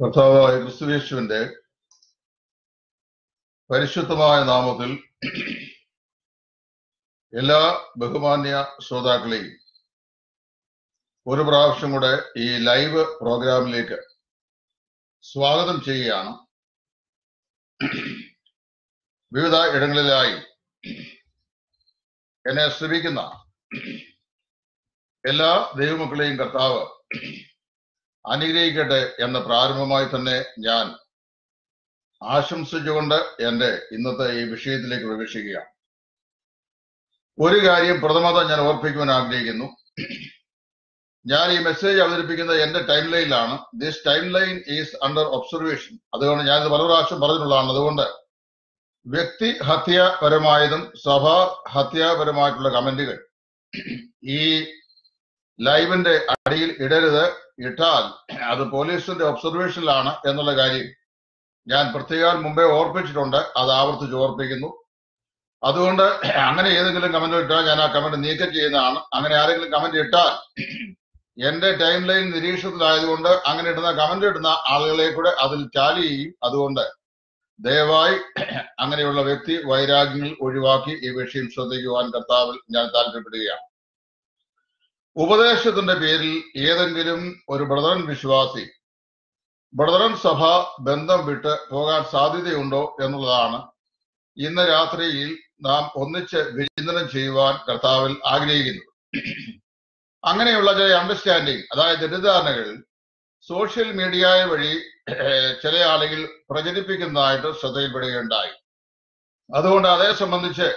കർത്താവായ ക്രിസ്തുവേശുവിന്റെ പരിശുദ്ധമായ നാമത്തിൽ എല്ലാ ബഹുമാന്യ ശ്രോതാക്കളെയും ഒരു പ്രാവശ്യം കൂടെ ഈ ലൈവ് പ്രോഗ്രാമിലേക്ക് സ്വാഗതം ചെയ്യുകയാണ്. വിവിധ ഇടങ്ങളിലായി എന്നെ ശ്രമിക്കുന്ന എല്ലാ ദൈവമക്കളെയും കർത്താവ് അനുഗ്രഹിക്കട്ടെ എന്ന പ്രാരംഭമായി തന്നെ ഞാൻ ആശംസിച്ചുകൊണ്ട് എന്റെ ഇന്നത്തെ ഈ വിഷയത്തിലേക്ക് പ്രവേശിക്കുകയാണ്. ഒരു കാര്യം പ്രഥമത ഞാൻ ഓർപ്പിക്കുവാൻ ആഗ്രഹിക്കുന്നു. ഞാൻ ഈ മെസ്സേജ് അവതരിപ്പിക്കുന്ന എന്റെ time ലൈനിലാണ് this timeline is under observation അതുകൊണ്ട് ഞാൻ ഇത് പല പ്രാവശ്യം പറഞ്ഞിട്ടുള്ളതാണ്. അതുകൊണ്ട് വ്യക്തി ഹത്യാപരമായതും സഭാ ഹത്യാപരമായിട്ടുള്ള കമന്റുകൾ ഈ ലൈവിന്റെ അടിയിൽ ഇടരുത്. ഇട്ടാൽ അത് പോലീസിന്റെ ഒബ്സർവേഷനിലാണ് എന്നുള്ള കാര്യം ഞാൻ പ്രത്യേകം മുമ്പേ ഓർപ്പിച്ചിട്ടുണ്ട്. അത് ആവർത്തിച്ച് ഓർപ്പിക്കുന്നു. അതുകൊണ്ട് അങ്ങനെ ഏതെങ്കിലും കമന്റ് ഇട്ടാൽ ഞാൻ ആ കമന്റ് നീക്കം ചെയ്യുന്നതാണ്. അങ്ങനെ ആരെങ്കിലും കമന്റ് ഇട്ടാൽ എന്റെ ടൈം ലൈൻ നിരീക്ഷണത്തിലായതുകൊണ്ട് അങ്ങനെ ഇടുന്ന കമന്റ് ഇടുന്ന ആളുകളെ കൂടെ അതിൽ ടാലി ചെയ്യും. അതുകൊണ്ട് ദയവായി അങ്ങനെയുള്ള വ്യക്തി വൈരാഗ്യങ്ങൾ ഒഴിവാക്കി ഈ വിഷയം ശ്രദ്ധിക്കുവാൻ കർത്താവിൽ ഞാൻ താല്പര്യപ്പെടുകയാണ്. ഉപദേശത്തിന്റെ പേരിൽ ഏതെങ്കിലും ഒരു ബ്രദറൻ വിശ്വാസി ബ്രദറൻ സഭ ബന്ധം വിട്ട് പോകാൻ സാധ്യതയുണ്ടോ എന്നുള്ളതാണ് ഇന്ന് രാത്രിയിൽ നാം ഒന്നിച്ച് വിചിന്തനം ചെയ്യുവാൻ കർത്താവിൽ ആഗ്രഹിക്കുന്നത്. അങ്ങനെയുള്ള ചില അണ്ടർസ്റ്റാൻഡിങ് അതായത് തെറ്റിദ്ധാരണകൾ സോഷ്യൽ മീഡിയ വഴി ചില ആളുകൾ പ്രചരിപ്പിക്കുന്നതായിട്ട് ശ്രദ്ധയിൽപ്പെടുകയുണ്ടായി. അതുകൊണ്ട് അതേ സംബന്ധിച്ച്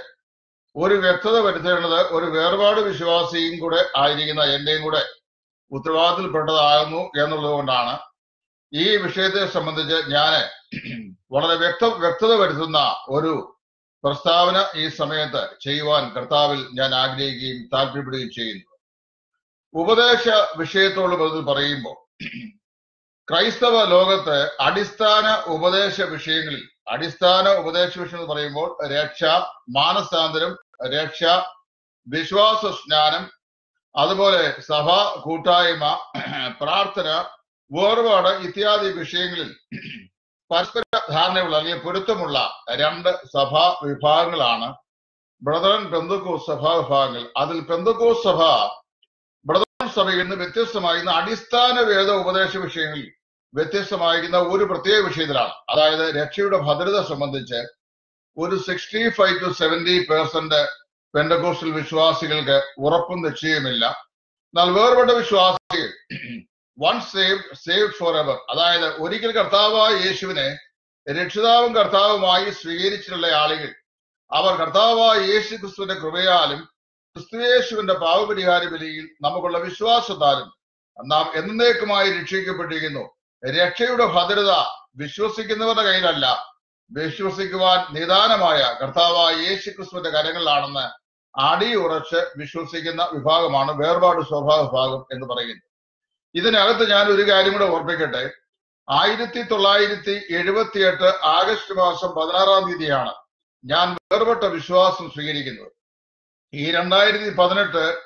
ഒരു വ്യക്തത വരുത്തേണ്ടത് ഒരു വേർപാട് വിശ്വാസിയും കൂടെ ആയിരിക്കുന്ന എന്റെയും കൂടെ ഉത്തരവാദിത്തത്തിൽപ്പെട്ടതാകുന്നു എന്നുള്ളതുകൊണ്ടാണ് ഈ വിഷയത്തെ സംബന്ധിച്ച് ഞാൻ വളരെ വ്യക്ത വ്യക്തത വരുത്തുന്ന ഒരു പ്രസ്താവന ഈ സമയത്ത് ചെയ്യുവാൻ കർത്താവിൽ ഞാൻ ആഗ്രഹിക്കുകയും താല്പര്യപ്പെടുകയും ചെയ്യുന്നു. ഉപദേശ വിഷയത്തോട് ബന്ധത്തിൽ പറയുമ്പോൾ ക്രൈസ്തവ ലോകത്ത് അടിസ്ഥാന ഉപദേശ വിഷയങ്ങളിൽ അടിസ്ഥാന ഉപദേശ വിഷയം എന്ന് പറയുമ്പോൾ രക്ഷ മാനസാന്തരം രക്ഷ വിശ്വാസ സ്നാനം അതുപോലെ സഭ കൂട്ടായ്മ പ്രാർത്ഥന വേർപാട് ഇത്യാദി വിഷയങ്ങളിൽ പരസ്പര ധാരണയുള്ള അല്ലെങ്കിൽ പൊരുത്തമുള്ള രണ്ട് സഭാ വിഭാഗങ്ങളാണ്. ബ്രദറൻ പെന്തക്കോസ് സഭാ വിഭാഗങ്ങൾ. അതിൽ പെന്തക്കോസ് സഭ ബ്രദറൻ സഭയിൽ നിന്ന് വ്യത്യസ്തമായിരുന്ന അടിസ്ഥാന വേദ ഉപദേശ വിഷയങ്ങളിൽ വ്യത്യസ്തമായിരിക്കുന്ന ഒരു പ്രത്യേക വിഷയത്തിലാണ്. അതായത് രക്ഷയുടെ ഭദ്രത സംബന്ധിച്ച് ഒരു sixty five to seventy percent Pentecostal വിശ്വാസികൾക്ക് ഉറപ്പും നിശ്ചയമില്ല എന്നാൽ വേർപെട്ട വിശ്വാസികൾ one save save forever അതായത് ഒരിക്കൽ കർത്താവായ യേശുവിനെ രക്ഷിതാവും കർത്താവുമായി സ്വീകരിച്ചിട്ടുള്ള ആളുകൾ അവർ കർത്താവായ യേശു ക്രിസ്തുവിന്റെ കൃപയാലും ക്രിസ്തുയേശുവിന്റെ പാവപരിഹാര ബലിയിൽ നമുക്കുള്ള വിശ്വാസത്താലും നാം എന്നേക്കുമായി രക്ഷിക്കപ്പെട്ടിരിക്കുന്നു. രക്ഷയുടെ ഭദ്രത വിശ്വസിക്കുന്നവരുടെ കയ്യിലല്ല. വിശ്വസിക്കുവാൻ നിദാനമായ കർത്താവായ യേശു ക്രിസ്തുവിന്റെ കരങ്ങളിലാണെന്ന് അടിയുറച്ച് വിശ്വസിക്കുന്ന വിഭാഗമാണ് വേർപാട് സ്വഭാവ വിഭാഗം എന്ന് പറയുന്നത്. ഇതിനകത്ത് ഞാൻ ഒരു കാര്യം കൂടെ ഓർപ്പിക്കട്ടെ. ആയിരത്തി തൊള്ളായിരത്തി എഴുപത്തിയെട്ട് ആഗസ്റ്റ് മാസം പതിനാറാം തീയതിയാണ് ഞാൻ വേർപെട്ട വിശ്വാസം സ്വീകരിക്കുന്നത്. ഈ രണ്ടായിരത്തി പതിനെട്ട്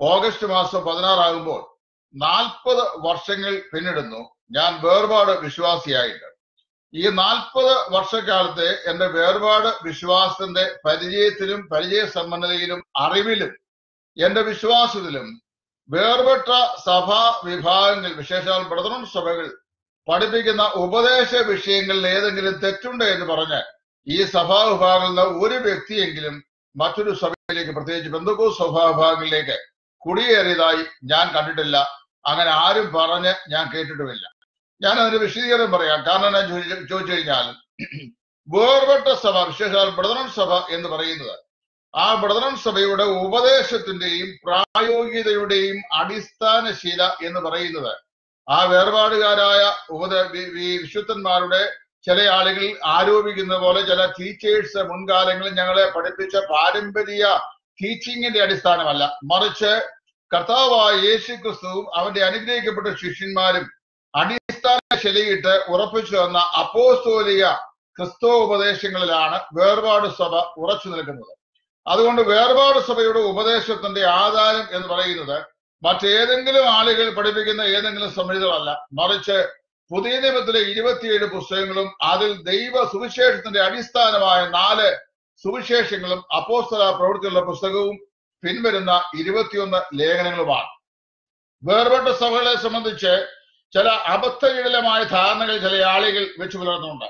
ഓഗസ്റ്റ് മാസം പതിനാറാകുമ്പോൾ നാൽപ്പത് വർഷങ്ങൾ പിന്നിടുന്നു. ഞാൻ വേർപാട് വിശ്വാസിയായിട്ട്. ഈ നാൽപ്പത് വർഷക്കാലത്തെ എന്റെ വേർപാട് വിശ്വാസത്തിന്റെ പരിചയത്തിലും പരിചയ സമ്പന്നതയിലും അറിവിലും എന്റെ വിശ്വാസത്തിലും വേർപെട്ട സഭാ വിഭാഗങ്ങൾ വിശേഷാൽ ബ്രദറൻ സഭകൾ പഠിപ്പിക്കുന്ന ഉപദേശ വിഷയങ്ങളിൽ ഏതെങ്കിലും തെറ്റുണ്ട് എന്ന് പറഞ്ഞ് ഈ സഭാ വിഭാഗങ്ങളിൽ നിന്ന് ഒരു വ്യക്തിയെങ്കിലും മറ്റൊരു സഭയിലേക്ക് പ്രത്യേകിച്ച് ബന്ധുക്കോ സഭാ വിഭാഗങ്ങളിലേക്ക് കുടിയേറിയതായി ഞാൻ കണ്ടിട്ടില്ല. അങ്ങനെ ആരും പറഞ്ഞ് ഞാൻ കേട്ടിട്ടുമില്ല. ഞാൻ അതിന് വിശദീകരണം പറയാം. കാരണം ഞാൻ ചോദിച്ചു കഴിഞ്ഞാൽ വേർപെട്ട സഭ വിശേഷാൽ ബ്രദറൻ സഭ എന്ന് പറയുന്നത് ആ ബ്രദറൻ സഭയുടെ ഉപദേശത്തിന്റെയും പ്രായോഗികതയുടെയും അടിസ്ഥാന ശീല എന്ന് പറയുന്നത് ആ വേർപാടുകാരായ ഉപദ വിശുദ്ധന്മാരുടെ ചില ആളുകൾ ആരോപിക്കുന്ന പോലെ ചില ടീച്ചേഴ്സ് മുൻകാലങ്ങളിൽ ഞങ്ങളെ പഠിപ്പിച്ച പാരമ്പര്യ ടീച്ചിങ്ങിന്റെ അടിസ്ഥാനമല്ല. മറിച്ച് കർത്താവായ യേശു ക്രിസ്തുവും അവന്റെ അനുഗ്രഹിക്കപ്പെട്ട ശിഷ്യന്മാരും അടിസ്ഥാന ശിലയിട്ട് ഉറപ്പിച്ചു തന്ന അപ്പോസ്തോലിക ക്രിസ്തവ ഉപദേശങ്ങളിലാണ് വേർപാട് സഭ ഉറച്ചു നിൽക്കുന്നത്. അതുകൊണ്ട് വേർപാട് സഭയുടെ ഉപദേശത്തിന്റെ ആധാരം എന്ന് പറയുന്നത് മറ്റേതെങ്കിലും ആളുകൾ പഠിപ്പിക്കുന്ന ഏതെങ്കിലും സംഹിതകളല്ല. മറിച്ച് പുതിയ നിയമത്തിലെ ഇരുപത്തിയേഴ് പുസ്തകങ്ങളും അതിൽ ദൈവ സുവിശേഷത്തിന്റെ അടിസ്ഥാനമായ നാല് സുവിശേഷങ്ങളും അപ്പോസ്തല പ്രവൃത്തിയുള്ള പുസ്തകവും പിൻവരുന്ന ഇരുപത്തിയൊന്ന് ലേഖനങ്ങളുമാണ്. വേർപെട്ട സഭകളെ സംബന്ധിച്ച് ചില അബദ്ധജടിലമായ ധാരണകൾ ചില ആളുകൾ വെച്ചു പുലർത്തുന്നുണ്ട്.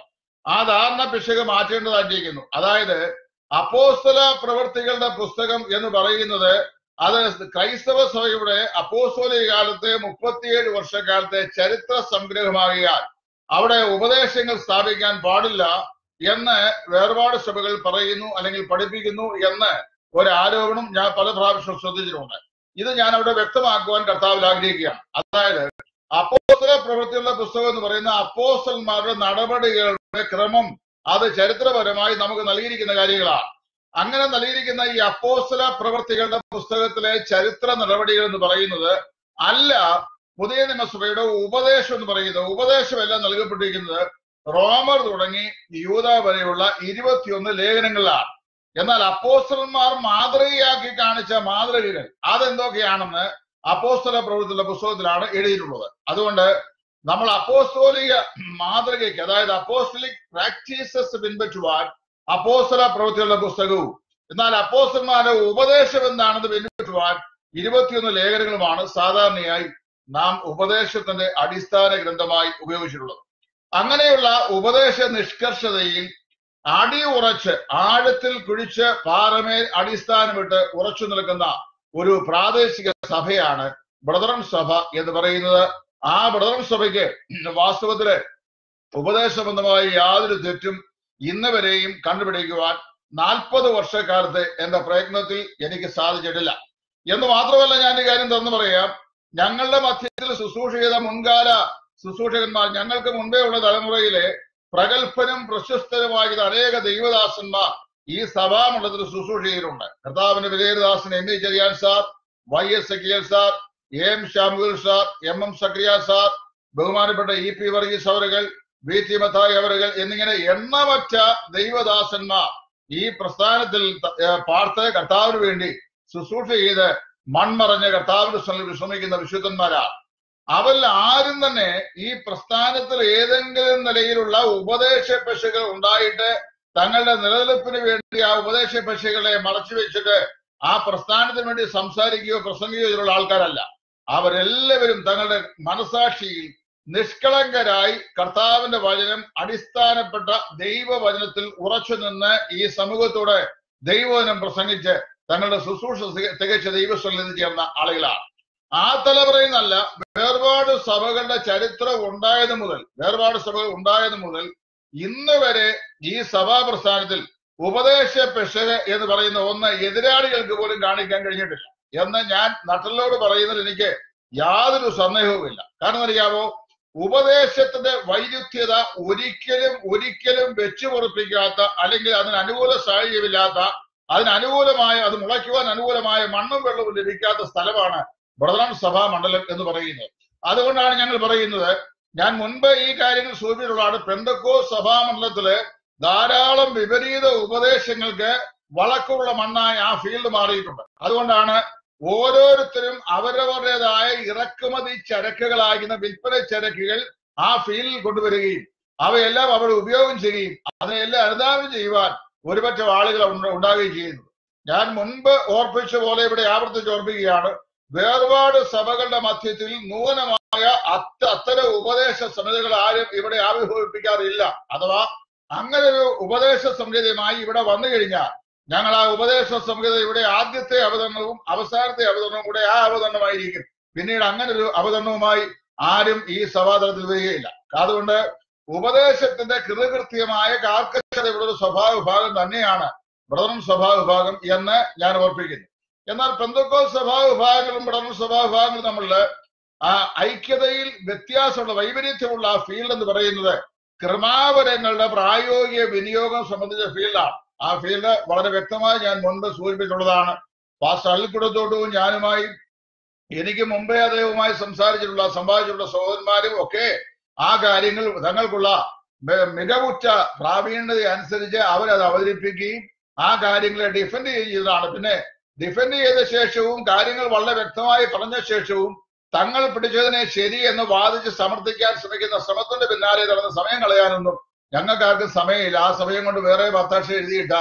ആ ധാരണ പിശക് മാറ്റേണ്ടതായിരിക്കുന്നു അതായത് അപ്പോസ്തല പ്രവൃത്തികളുടെ പുസ്തകം എന്ന് പറയുന്നത് അത് ക്രൈസ്തവ സഭയുടെ അപ്പോസ്തോലിക കാലത്തെ മുപ്പത്തിയേഴ് വർഷക്കാലത്തെ ചരിത്ര സംഗ്രഹമാകിയാൽ അവിടെ ഉപദേശങ്ങൾ സ്ഥാപിക്കാൻ പാടില്ല എന്ന് വേർപാട് സഭകൾ പറയുന്നു അല്ലെങ്കിൽ പഠിപ്പിക്കുന്നു എന്ന് ഒരു ആരോപണം ഞാൻ പല പ്രാവശ്യം ശ്രദ്ധിച്ചിട്ടുണ്ട്. ഇത് ഞാൻ അവിടെ വ്യക്തമാക്കുവാൻ കർത്താവിൽ ആഗ്രഹിക്കുകയാണ്. അതായത് അപ്പോസ്തല പ്രവൃത്തിയുള്ള പുസ്തകം എന്ന് പറയുന്ന അപ്പോസ്റ്റന്മാരുടെ നടപടികളുടെ ക്രമം അത് ചരിത്രപരമായി നമുക്ക് നൽകിയിരിക്കുന്ന കാര്യങ്ങളാണ്. അങ്ങനെ നൽകിയിരിക്കുന്ന ഈ അപ്പോസ്തല പ്രവൃത്തികളുടെ പുസ്തകത്തിലെ ചരിത്ര നടപടികൾ എന്ന് പറയുന്നത് അല്ല പുതിയ നിയമസഭയുടെ ഉപദേശം എന്ന് പറയുന്നത്. ഉപദേശമെല്ലാം നൽകപ്പെട്ടിരിക്കുന്നത് റോമർ തുടങ്ങി യൂത വരെയുള്ള ഇരുപത്തിയൊന്ന് ലേഖനങ്ങളിലാണ് എന്നാൽ അപ്പോസ്റ്റന്മാർ മാതൃകയാക്കി കാണിച്ച മാതൃകകൾ അതെന്തൊക്കെയാണെന്ന് അപ്പോസ്തല പ്രവൃത്തിയുടെ പുസ്തകത്തിലാണ് എഴുതിയിട്ടുള്ളത്. അതുകൊണ്ട് നമ്മൾ അപ്പോസ്തോലിക മാതൃകയ്ക്ക് അതായത് അപ്പോസ്റ്റലിക് പ്രാക്ടീസസ് പിൻപറ്റുവാൻ അപ്പോസ്തല പ്രവൃത്തിയുള്ള പുസ്തകവും എന്നാൽ അപ്പോസ്റ്റന്മാരുടെ ഉപദേശം എന്താണെന്ന് പിൻപറ്റുവാൻ ഇരുപത്തിയൊന്ന് ലേഖനങ്ങളുമാണ് സാധാരണയായി നാം ഉപദേശത്തിന്റെ അടിസ്ഥാന ഗ്രന്ഥമായി ഉപയോഗിച്ചിട്ടുള്ളത്. അങ്ങനെയുള്ള ഉപദേശ നിഷ്കർഷതയിൽ അടി ഉറച്ച് ആഴത്തിൽ കുഴിച്ച് പാറമേൽ അടിസ്ഥാനമിട്ട് ഉറച്ചു നിൽക്കുന്ന ഒരു പ്രാദേശിക സഭയാണ് ബ്രദറൻ സഭ എന്ന് പറയുന്നത്. ആ ബ്രദറൻ സഭയ്ക്ക് വാസ്തവത്തിൽ ഉപദേശബന്ധമായ യാതൊരു തെറ്റും ഇന്ന് വരെയും കണ്ടുപിടിക്കുവാൻ നാൽപ്പത് വർഷക്കാലത്ത് എന്റെ പ്രയത്നത്തിൽ എനിക്ക് സാധിച്ചിട്ടില്ല. എന്ന് മാത്രമല്ല ഞാൻ ഈ കാര്യം തന്നു പറയാം. ഞങ്ങളുടെ മധ്യത്തിൽ ശുശ്രൂഷ ചെയ്ത മുൻകാല ശുശ്രൂഷകന്മാർ ഞങ്ങൾക്ക് മുൻപേ ഉള്ള തലമുറയിലെ പ്രഗത്ഭനും പ്രശസ്തരുമായ അനേക ദൈവദാസന്മാർ ഈ സഭാമുള്ളതിൽ ശുശ്രൂഷയിലുണ്ട് കർത്താവിന്റെ Vijayadasan M. V Cherian sir Y. S. Sakkiyal sir M. Shamuel sir M. M. Zacharia sir ബഹുമാനപ്പെട്ട ഇ. പി. വർഗീസ് അവരുകൾ വി. ടി. മത്തായി അവരുകൾ എന്നിങ്ങനെ എണ്ണമറ്റ ദൈവദാസന്മാർ ഈ പ്രസ്ഥാനത്തിൽ പാർത്ത പാർത്ത് കർത്താവിന് വേണ്ടി ശുശ്രൂഷ ചെയ്ത് മൺമറഞ്ഞ കർത്താവിന്റെ സ്ഥലം വിശ്രമിക്കുന്ന വിശുദ്ധന്മാരാണ്. അവരിൽ ആരും തന്നെ ഈ പ്രസ്ഥാനത്തിൽ ഏതെങ്കിലും നിലയിലുള്ള ഉപദേശ പശുകൾ ഉണ്ടായിട്ട് തങ്ങളുടെ നിലനിൽപ്പിന് വേണ്ടി ആ ഉപദേശ പക്ഷികളെ മറച്ചു വെച്ചിട്ട് ആ പ്രസ്ഥാനത്തിന് വേണ്ടി സംസാരിക്കുകയോ പ്രസംഗിക്കുകയോ ചെയ്തിട്ടുള്ള ആൾക്കാരല്ല. അവരെല്ലാവരും തങ്ങളുടെ മനസാക്ഷിയിൽ നിഷ്കളങ്കരായി കർത്താവിന്റെ വചനം അടിസ്ഥാനപ്പെട്ട ദൈവവചനത്തിൽ ഉറച്ചു നിന്ന് ഈ സമൂഹത്തോടെ ദൈവവചനം പ്രസംഗിച്ച് തങ്ങളുടെ ശുശ്രൂഷ തിക- തികച്ച ദൈവസ്ഥലത്ത് ചേർന്ന ആളുകളാണ്. ആ തലമുറയിൽ നിന്നല്ല വേർപാട് സഭകളുടെ ചരിത്രം ഉണ്ടായത് മുതൽ വേർപാട് സഭകൾ ഉണ്ടായത് മുതൽ ഇന്ന് വരെ ഈ സഭാ പ്രസ്ഥാനത്തിൽ ഉപദേശ പെഷക എന്ന് പറയുന്ന ഒന്ന് എതിരാളികൾക്ക് പോലും കാണിക്കാൻ കഴിഞ്ഞിട്ടില്ല. എന്ന് ഞാൻ നട്ടലോട് പറയുന്നതിൽ എനിക്ക് യാതൊരു സന്ദേഹവുമില്ല. കാരണം അറിയാമോ ഉപദേശത്തിന്റെ വൈരുദ്ധ്യത ഒരിക്കലും ഒരിക്കലും വെച്ചു പൊറപ്പിക്കാത്ത അല്ലെങ്കിൽ അതിന് അനുകൂല സാഹചര്യമില്ലാത്ത അതിന് അനുകൂലമായ അത് മുളയ്ക്കുവാൻ അനുകൂലമായ മണ്ണും വെള്ളവും ലഭിക്കാത്ത സ്ഥലമാണ് ബ്രദറൻ സഭാ മണ്ഡലം എന്ന് പറയുന്നത്. അതുകൊണ്ടാണ് ഞങ്ങൾ പറയുന്നത് ഞാൻ മുൻപ് ഈ കാര്യങ്ങൾ സൂചിപ്പിച്ചിട്ടുള്ളതാണ്. പെന്തക്കോ സഭാമണ്ഡലത്തിൽ ധാരാളം വിപരീത ഉപദേശങ്ങൾക്ക് വളക്കുള്ള മണ്ണായി ആ ഫീൽഡ് മാറിയിട്ടുണ്ട്. അതുകൊണ്ടാണ് ഓരോരുത്തരും അവരവരുടേതായ ഇറക്കുമതി ചരക്കുകളാകുന്ന വിൽപ്പന ചരക്കുകൾ ആ ഫീൽഡിൽ കൊണ്ടുവരികയും അവയെല്ലാം അവർ ഉപയോഗം ചെയ്യുകയും അതിനെല്ലാം അനുദാനം ചെയ്യുവാൻ ഒരുപറ്റം ആളുകൾ ഉണ്ട- ഉണ്ടാവുകയും ചെയ്യുന്നു. ഞാൻ മുൻപ് ഓർപ്പിച്ച പോലെ ഇവിടെ ആവർത്തിച്ച് ഓർപ്പിക്കുകയാണ്. വേർപാട് സഭകളുടെ മധ്യത്തിൽ നൂതനമായ അത്ത അത്തരം ഉപദേശ സമിതികൾ ആരും ഇവിടെ ആവിർഭവിപ്പിക്കാറില്ല. അഥവാ അങ്ങനെ ഒരു ഉപദേശ സംഹിതയുമായി ഇവിടെ വന്നു കഴിഞ്ഞാൽ ഞങ്ങൾ ആ ഉപദേശ സംഹിത ഇവിടെ ആദ്യത്തെ അവതരണവും അവസാനത്തെ അവതരണവും കൂടെ ആ അവതരണമായിരിക്കും. പിന്നീട് അങ്ങനെ ഒരു അവതരണവുമായി ആരും ഈ സഭാതലത്തിൽ വരികയില്ല. അതുകൊണ്ട് ഉപദേശത്തിന്റെ കൃതകൃത്യമായ കാർക്കശതയുടെ ഒരു സ്വഭാവ വിഭാഗം തന്നെയാണ്. വ്രതം സ്വഭാവ വിഭാഗം എന്ന് ഞാൻ ഓർപ്പിക്കുന്നു. എന്നാൽ പെന്തക്കോ സ്വഭാവ വിഭാഗങ്ങളും ബ്രദറൻ സ്വഭാവ വിഭാഗങ്ങളും തമ്മിലുള്ള ആ ഐക്യതയിൽ വ്യത്യാസമുള്ള വൈപരീത്യമുള്ള ആ ഫീൽഡ് എന്ന് പറയുന്നത് ക്രമാവരങ്ങളുടെ പ്രായോഗിക വിനിയോഗം സംബന്ധിച്ച ഫീൽഡാണ് ആ ഫീൽഡ് വളരെ വ്യക്തമായി ഞാൻ മുൻപ് സൂചിപ്പിച്ചിട്ടുള്ളതാണ്. പാസ്റ്റർ അൽക്കുടത്തോട്ടും ഞാനുമായി എനിക്ക് മുമ്പേ അദ്ദേഹവുമായി സംസാരിച്ചിട്ടുള്ള സംഭാഷിച്ചിട്ടുള്ള സഹോദരന്മാരും ഒക്കെ ആ കാര്യങ്ങൾ തങ്ങൾക്കുള്ള മികവുറ്റ പ്രാവീണ്യത അനുസരിച്ച് അവരത് അവതരിപ്പിക്കുകയും ആ കാര്യങ്ങളെ ഡിഫെൻഡ് ചെയ്യുന്നതാണ് പിന്നെ ഡിഫെൻഡ് ചെയ്ത ശേഷവും കാര്യങ്ങൾ വളരെ വ്യക്തമായി പറഞ്ഞ ശേഷവും തങ്ങൾ പിടിച്ചതിനെ ശരി എന്ന് വാദിച്ച് സമർത്ഥിക്കാൻ ശ്രമിക്കുന്ന ശ്രമത്തിന്റെ പിന്നാലെ നടന്ന സമയം കളയാനൊന്നും ഞങ്ങൾക്കാർക്കും സമയമില്ല. ആ സമയം കൊണ്ട് വേറെ പത്താക്ഷ എഴുതിയിട്ട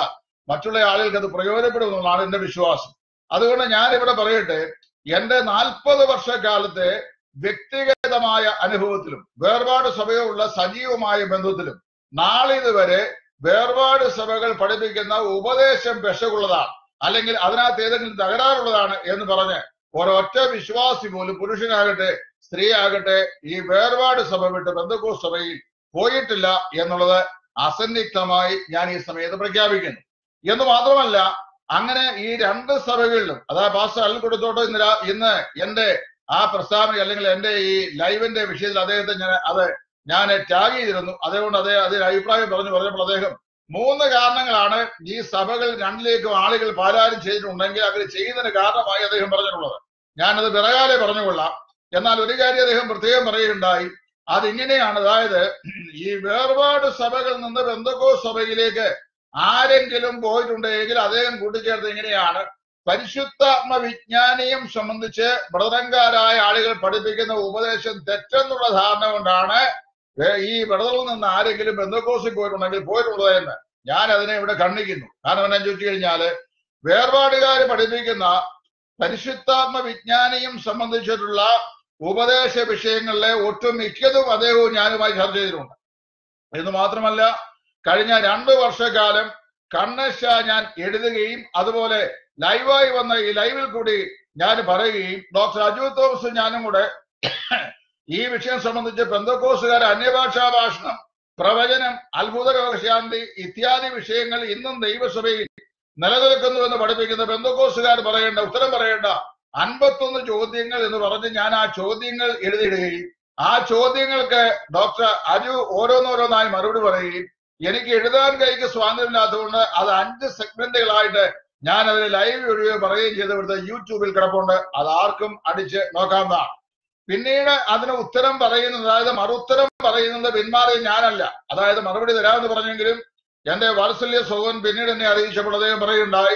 മറ്റുള്ള ആളുകൾക്ക് അത് പ്രയോജനപ്പെടുമെന്നുള്ളതാണ് എന്റെ വിശ്വാസം. അതുകൊണ്ട് ഞാൻ ഇവിടെ പറയട്ടെ എന്റെ നാൽപ്പത് വർഷക്കാലത്തെ വ്യക്തിഗതമായ അനുഭവത്തിലും വേർപാട് സഭയുള്ള സജീവമായ ബന്ധത്തിലും നാളിതുവരെ വേർപാട് സഭകൾ പഠിപ്പിക്കുന്ന ഉപദേശം പെശകുള്ളതാണ്. അല്ലെങ്കിൽ അതിനകത്ത് ഏതെങ്കിലും തകരാറുള്ളതാണ് എന്ന് പറഞ്ഞ് ഒരൊറ്റ വിശ്വാസി പോലും പുരുഷനാകട്ടെ സ്ത്രീ ആകട്ടെ ഈ വേർപാട് സഭ വിട്ട് ബന്ധുക്കോ സഭയിൽ പോയിട്ടില്ല എന്നുള്ളത് അസന്നിഗ്ധമായി ഞാൻ ഈ സമയത്ത് പ്രഖ്യാപിക്കുന്നു. എന്ന് മാത്രമല്ല അങ്ങനെ ഈ രണ്ട് സഭകളിലും അതായത് പാസ്റ്റർ അല്ല കൊടുത്തോട്ട് ഇന്ന് ഇന്ന് എന്റെ ആ പ്രസ്താവന അല്ലെങ്കിൽ എന്റെ ഈ ലൈവിന്റെ വിഷയത്തിൽ അദ്ദേഹത്തെ ഞാൻ അത് ഞാൻ ടാഗ് ചെയ്തിരുന്നു. അതുകൊണ്ട് അതേ അതിന് അഭിപ്രായം പറഞ്ഞു പറഞ്ഞപ്പോൾ അദ്ദേഹം മൂന്ന് കാരണങ്ങളാണ് ഈ സഭകൾ രണ്ടിലേക്കും ആളുകൾ പാലാരം ചെയ്തിട്ടുണ്ടെങ്കിൽ അവർ ചെയ്യുന്നതിന് കാരണമായി അദ്ദേഹം പറഞ്ഞിട്ടുള്ളത്. ഞാനത് പിറകാലെ പറഞ്ഞുകൊള്ളാം. എന്നാൽ ഒരു കാര്യം അദ്ദേഹം പ്രത്യേകം പറയുകയുണ്ടായി. അതിങ്ങനെയാണ് അതായത് ഈ വേർപാട് സഭകളിൽ നിന്ന് ബന്ധക്കോ സഭയിലേക്ക് ആരെങ്കിലും പോയിട്ടുണ്ടെങ്കിൽ അദ്ദേഹം കൂട്ടിച്ചേർത്ത് ഇങ്ങനെയാണ്. പരിശുദ്ധാത്മ വിജ്ഞാനിയും സംബന്ധിച്ച് ബ്രദറങ്കാരായ ആളുകൾ പഠിപ്പിക്കുന്ന ഉപദേശം തെറ്റെന്നുള്ള ധാരണ കൊണ്ടാണ് ഈ വെടതളം നിന്ന് ആരെങ്കിലും ബന്ധക്കോസിൽ പോയിട്ടുണ്ടെങ്കിൽ പോയിട്ടുള്ളത് തന്നെ. ഞാൻ അതിനെ ഇവിടെ ഖണ്ഡിക്കുന്നു. കാരണം എന്നാ ചോദിച്ചു കഴിഞ്ഞാൽ വേർപാടുകാർ പഠിപ്പിക്കുന്ന പരിശുദ്ധാത്മ വിജ്ഞാനിയും സംബന്ധിച്ചിട്ടുള്ള ഉപദേശ വിഷയങ്ങളിലെ ഒട്ടുമിക്കതും അദ്ദേഹവും ഞാനുമായി ചർച്ച ചെയ്തിട്ടുണ്ട്. എന്ന് മാത്രമല്ല കഴിഞ്ഞ രണ്ട് വർഷക്കാലം കണ്ണശ ഞാൻ എഴുതുകയും അതുപോലെ ലൈവായി വന്ന ഈ ലൈവിൽ കൂടി ഞാൻ പറയുകയും ഡോക്ടർ അജു തോമസ് ഞാനും കൂടെ ഈ വിഷയം സംബന്ധിച്ച് ബന്ധക്കോസുകാർ അന്യഭാഷാ ഭാഷണം പ്രവചനം അത്ഭുത രോഗശാന്തി ഇത്യാദി വിഷയങ്ങൾ ഇന്നും ദൈവസഭയിൽ നിലനിൽക്കുന്നുവെന്ന് പഠിപ്പിക്കുന്ന ബന്ധക്കോസുകാർ പറയേണ്ട ഉത്തരം പറയേണ്ട അൻപത്തൊന്ന് ചോദ്യങ്ങൾ എന്ന് പറഞ്ഞ് ഞാൻ ആ ചോദ്യങ്ങൾ എഴുതിയിടുകയും ആ ചോദ്യങ്ങൾക്ക് ഡോക്ടർ അജു ഓരോന്നോരോന്നായി മറുപടി പറയുകയും എനിക്ക് എഴുതാൻ കൈക്ക് സ്വാതന്ത്ര്യമില്ലാത്തതുകൊണ്ട് അത് അഞ്ച് സെഗ്മെന്റുകളായിട്ട് ഞാൻ അതിന് ലൈവ് വീഡിയോ പറയുകയും ചെയ്ത് യൂട്യൂബിൽ കിടപ്പുണ്ട്. അത് ആർക്കും അടിച്ച് നോക്കാവുന്നതാണ്. പിന്നീട് അതിന് ഉത്തരം പറയുന്നത് അതായത് മറുത്തരം പറയുന്നത് പിന്മാറിയ ഞാനല്ല. അതായത് മറുപടി തരാമെന്ന് പറഞ്ഞെങ്കിലും എന്റെ വാത്സല്യ സുഖൻ പിന്നീട് എന്നെ അറിയിച്ചപ്പോൾ അദ്ദേഹം പറയുണ്ടായി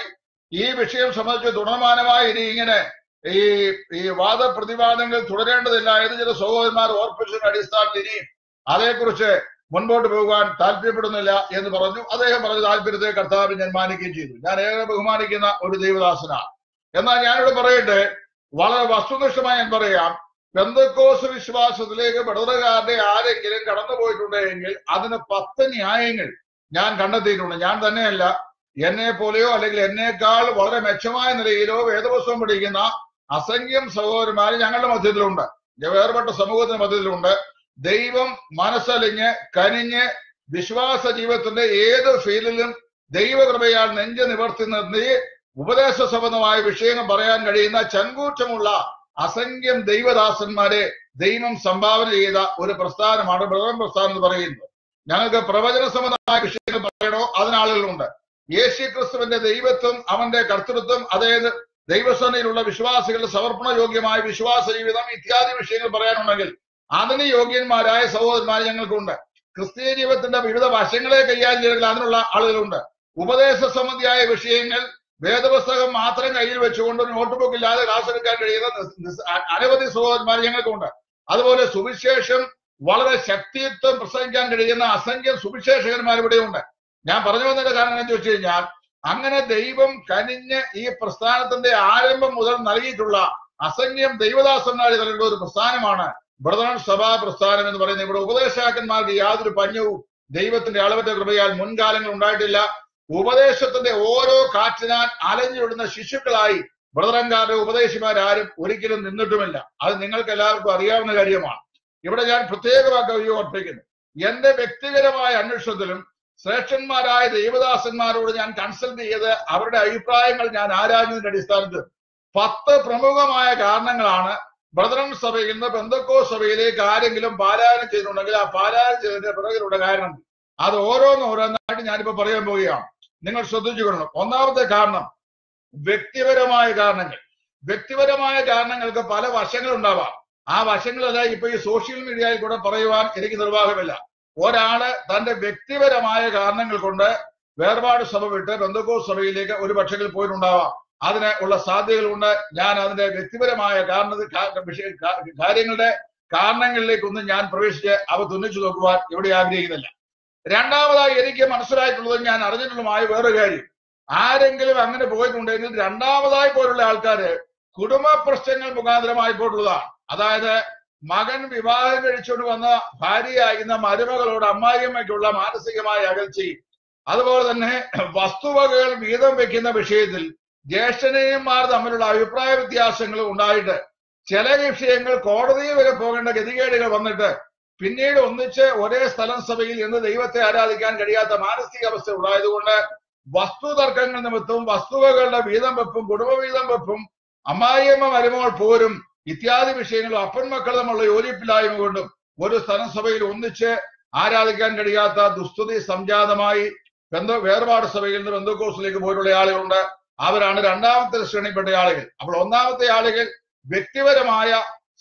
ഈ വിഷയം സംബന്ധിച്ച് തുടർമാനമായി ഇനി ഇങ്ങനെ ഈ ഈ വാദപ്രതിവാദങ്ങൾ തുടരേണ്ടതില്ല എന്ന് ചില സഹോദരന്മാർ ഓർപ്പിച്ചതിന്റെ അടിസ്ഥാനത്തിൽ ഇനി അതേക്കുറിച്ച് മുൻപോട്ട് പോകാൻ താല്പര്യപ്പെടുന്നില്ല എന്ന് പറഞ്ഞു. അദ്ദേഹം പറഞ്ഞ താല്പര്യത്തെ കർത്താവ് ഞാൻ മാനിക്കുകയും ചെയ്തു. ഞാൻ ഏറെ ബഹുമാനിക്കുന്ന ഒരു ദൈവദാസനാണ്. എന്നാൽ ഞാനിവിടെ പറയട്ടെ വളരെ വസ്തുനിഷ്ഠമായി ഞാൻ പറയാം ബന്ധക്കോസ് വിശ്വാസത്തിലേക്ക് ബടറുകാരുടെ ആരെങ്കിലും കടന്നു പോയിട്ടുണ്ടെങ്കിൽ അതിന് പത്ത് ന്യായങ്ങൾ ഞാൻ കണ്ടെത്തിയിട്ടുണ്ട്. ഞാൻ തന്നെയല്ല എന്നെ പോലെയോ അല്ലെങ്കിൽ എന്നേക്കാൾ വളരെ മെച്ചമായ നിലയിലോ വേദപുസ്തകം പഠിക്കുന്ന അസംഖ്യം സഹോദരന്മാർ ഞങ്ങളുടെ മധ്യത്തിലുണ്ട്. വേർപെട്ട സമൂഹത്തിന്റെ മധ്യത്തിലുണ്ട്. ദൈവം മനസ്സലിഞ്ഞ് കനിഞ്ഞ് വിശ്വാസ ജീവിതത്തിന്റെ ഏത് ഫീൽഡിലും ദൈവകൃപയാൽ നെഞ്ച് നിവർത്തി നിർത്തി ഉപദേശ സംബന്ധമായ വിഷയങ്ങൾ പറയാൻ കഴിയുന്ന ചങ്കൂറ്റമുള്ള അസംഖ്യം ദൈവദാസന്മാരെ ദൈവം സംഭാവന ചെയ്ത ഒരു പ്രസ്ഥാനമാണ് ബ്രദർ പ്രസ്ഥാനം എന്ന് പറയുന്നത്. ഞങ്ങൾക്ക് പ്രവചന സംബന്ധമായ വിഷയങ്ങൾ പറയണോ? അതിനാളുകളുണ്ട് യേശു ക്രിസ്തുവിന്റെ ദൈവത്വം അവന്റെ കർത്തൃത്വം അതായത് ദൈവസേനയിലുള്ള വിശ്വാസികളുടെ സമർപ്പണ യോഗ്യമായ വിശ്വാസ ജീവിതം ഇത്യാദി വിഷയങ്ങൾ പറയാനുണ്ടെങ്കിൽ അതിന് യോഗ്യന്മാരായ സഹോദരന്മാർ ഞങ്ങൾക്കുണ്ട്. ക്രിസ്തീയ ജീവിതത്തിന്റെ വിവിധ വശങ്ങളെ കൈകാര്യം ചെയ്യണമെങ്കിൽ അതിനുള്ള ആളുകളുണ്ട്. ഉപദേശ സംബന്ധിയായ വിഷയങ്ങൾ വേദപുസ്തകം മാത്രം കയ്യിൽ വെച്ചുകൊണ്ട് നോട്ട് ബുക്ക് ഇല്ലാതെ ക്ലാസ് എടുക്കാൻ കഴിയുന്ന അനവധി സഹോദരന്മാർ ഞങ്ങൾക്കുണ്ട്. അതുപോലെ സുവിശേഷം വളരെ ശക്തിയുക്തം പ്രസംഗിക്കാൻ കഴിയുന്ന അസംഖ്യം സുവിശേഷകന്മാർ ഇവിടെയുണ്ട്. ഞാൻ പറഞ്ഞു വന്നതിന്റെ കാരണം എന്ന് ചോദിച്ചു കഴിഞ്ഞാൽ അങ്ങനെ ദൈവം കനിഞ്ഞ് ഈ പ്രസ്ഥാനത്തിന്റെ ആരംഭം മുതൽ നൽകിയിട്ടുള്ള അസംഖ്യം ദൈവദാസന്മാർ തരേണ്ട ഒരു പ്രസ്ഥാനമാണ് ബ്രദറൻ സഭാ പ്രസ്ഥാനം എന്ന് പറയുന്നത്. ഇവിടെ ഉപദേശാക്കന്മാർക്ക് യാതൊരു പഞ്ഞവും ദൈവത്തിന്റെ അളവറ്റ കൃപയാൽ മുൻകാലങ്ങൾ ഉണ്ടായിട്ടില്ല. ഉപദേശത്തിന്റെ ഓരോ കാറ്റിനാൽ അലഞ്ഞുവിടുന്ന ശിശുക്കളായി ബ്രദറങ്കാരുടെ ഉപദേശിമാരാരും ഒരിക്കലും നിന്നിട്ടുമില്ല. അത് നിങ്ങൾക്ക് എല്ലാവർക്കും അറിയാവുന്ന കാര്യമാണ്. ഇവിടെ ഞാൻ പ്രത്യേകമാക്കി ഓർപ്പിക്കുന്നു. എന്റെ വ്യക്തിപരമായ അന്വേഷണത്തിലും ശ്രേഷ്ഠന്മാരായ ദൈവദാസന്മാരോട് ഞാൻ കൺസൾട്ട് ചെയ്ത് അവരുടെ അഭിപ്രായങ്ങൾ ഞാൻ ആരാഞ്ഞതിന്റെ അടിസ്ഥാനത്തിൽ പത്ത് പ്രമുഖമായ കാരണങ്ങളാണ് ബ്രദറൻ സഭയിൽ നിന്ന് ബന്ധക്കോ സഭയിലേക്ക് ആരെങ്കിലും പാലായനം ചെയ്തിട്ടുണ്ടെങ്കിൽ ആ പാലായനം ചെയ്തതിന്റെ പിറകിലുള്ള കാരണം അത് ഓരോന്നോരോന്നായിട്ട് ഞാനിപ്പോ പറയാൻ പോവുകയാണ്. നിങ്ങൾ ശ്രദ്ധിച്ചുകൊള്ളണം ഒന്നാമത്തെ കാരണം വ്യക്തിപരമായ കാരണങ്ങൾ. വ്യക്തിപരമായ കാരണങ്ങൾക്ക് പല വശങ്ങൾ ഉണ്ടാവാം ആ വശങ്ങളെല്ലാം ഇപ്പൊ ഈ സോഷ്യൽ മീഡിയയിൽ കൂടെ പറയുവാൻ എനിക്ക് നിർവാഹമില്ല. ഒരാൾ തന്റെ വ്യക്തിപരമായ കാരണങ്ങൾ കൊണ്ട് വേർപാട് സഭ വിട്ട് ബന്ധുക്കോ സഭയിലേക്ക് ഒരു പക്ഷെങ്കിൽ പോയിട്ടുണ്ടാവാം. അതിന് ഉള്ള സാധ്യതകളുണ്ട് ഞാൻ അതിന്റെ വ്യക്തിപരമായ കാരണ കാര്യങ്ങളുടെ കാരണങ്ങളിലേക്കൊന്നും ഞാൻ പ്രവേശിച്ച് അവ തുന്നിച്ചു നോക്കുവാൻ ഇവിടെ ആഗ്രഹിക്കുന്നില്ല. രണ്ടാമതായി എനിക്ക് മനസ്സിലായിട്ടുള്ളതും ഞാൻ അറിഞ്ഞിട്ടുള്ളതുമായ വേറെ കാര്യം. ആരെങ്കിലും അങ്ങനെ പോയിട്ടുണ്ടെങ്കിൽ രണ്ടാമതായി പോലുള്ള ആൾക്കാര് കുടുംബ പ്രശ്നങ്ങൾ മുഖാന്തരമായി പോയിട്ടുള്ളതാണ്. അതായത് മകൻ വിവാഹം കഴിച്ചുകൊണ്ട് വന്ന ഭാര്യയായിരുന്ന മരുമകളോട് അമ്മായിയമ്മയ്ക്കുള്ള മാനസികമായ അകൽച്ചയും അതുപോലെ തന്നെ വസ്തുവകകൾ വീതം വെക്കുന്ന വിഷയത്തിൽ ജ്യേഷ്ഠനെയുമാർ തമ്മിലുള്ള അഭിപ്രായ വ്യത്യാസങ്ങൾ ഉണ്ടായിട്ട് ചില വിഷയങ്ങൾ കോടതിയിൽ വരെ പോകേണ്ട ഗതികേടുകൾ വന്നിട്ട് പിന്നീട് ഒന്നിച്ച് ഒരേ സ്ഥലം സഭയിൽ ഇന്ന് ദൈവത്തെ ആരാധിക്കാൻ കഴിയാത്ത മാനസികാവസ്ഥ ഉണ്ടായതുകൊണ്ട് വസ്തു തർക്കങ്ങൾ നിമിത്തവും വസ്തുവകളുടെ വീതം വെപ്പും കുടുംബ വീതം വെപ്പും അമ്മായിയമ്മ മരുമകൾ പോരും ഇത്യാദി വിഷയങ്ങളും അപ്പൻ മക്കൾ തമ്മിലുള്ള യോജിപ്പില്ലായ്മ കൊണ്ടും ഒരു സ്ഥലം സഭയിൽ ഒന്നിച്ച് ആരാധിക്കാൻ കഴിയാത്ത ദുസ്തുതി സംജാതമായി വേർപാട് സഭയിൽ നിന്ന് ബന്ധുക്കോസിലേക്ക് പോയിട്ടുള്ള ആളുകളുണ്ട്. അവരാണ് രണ്ടാമത്തെ ശ്രേണിപ്പെട്ട ആളുകൾ. അപ്പോൾ ഒന്നാമത്തെ ആളുകൾ വ്യക്തിപരമായ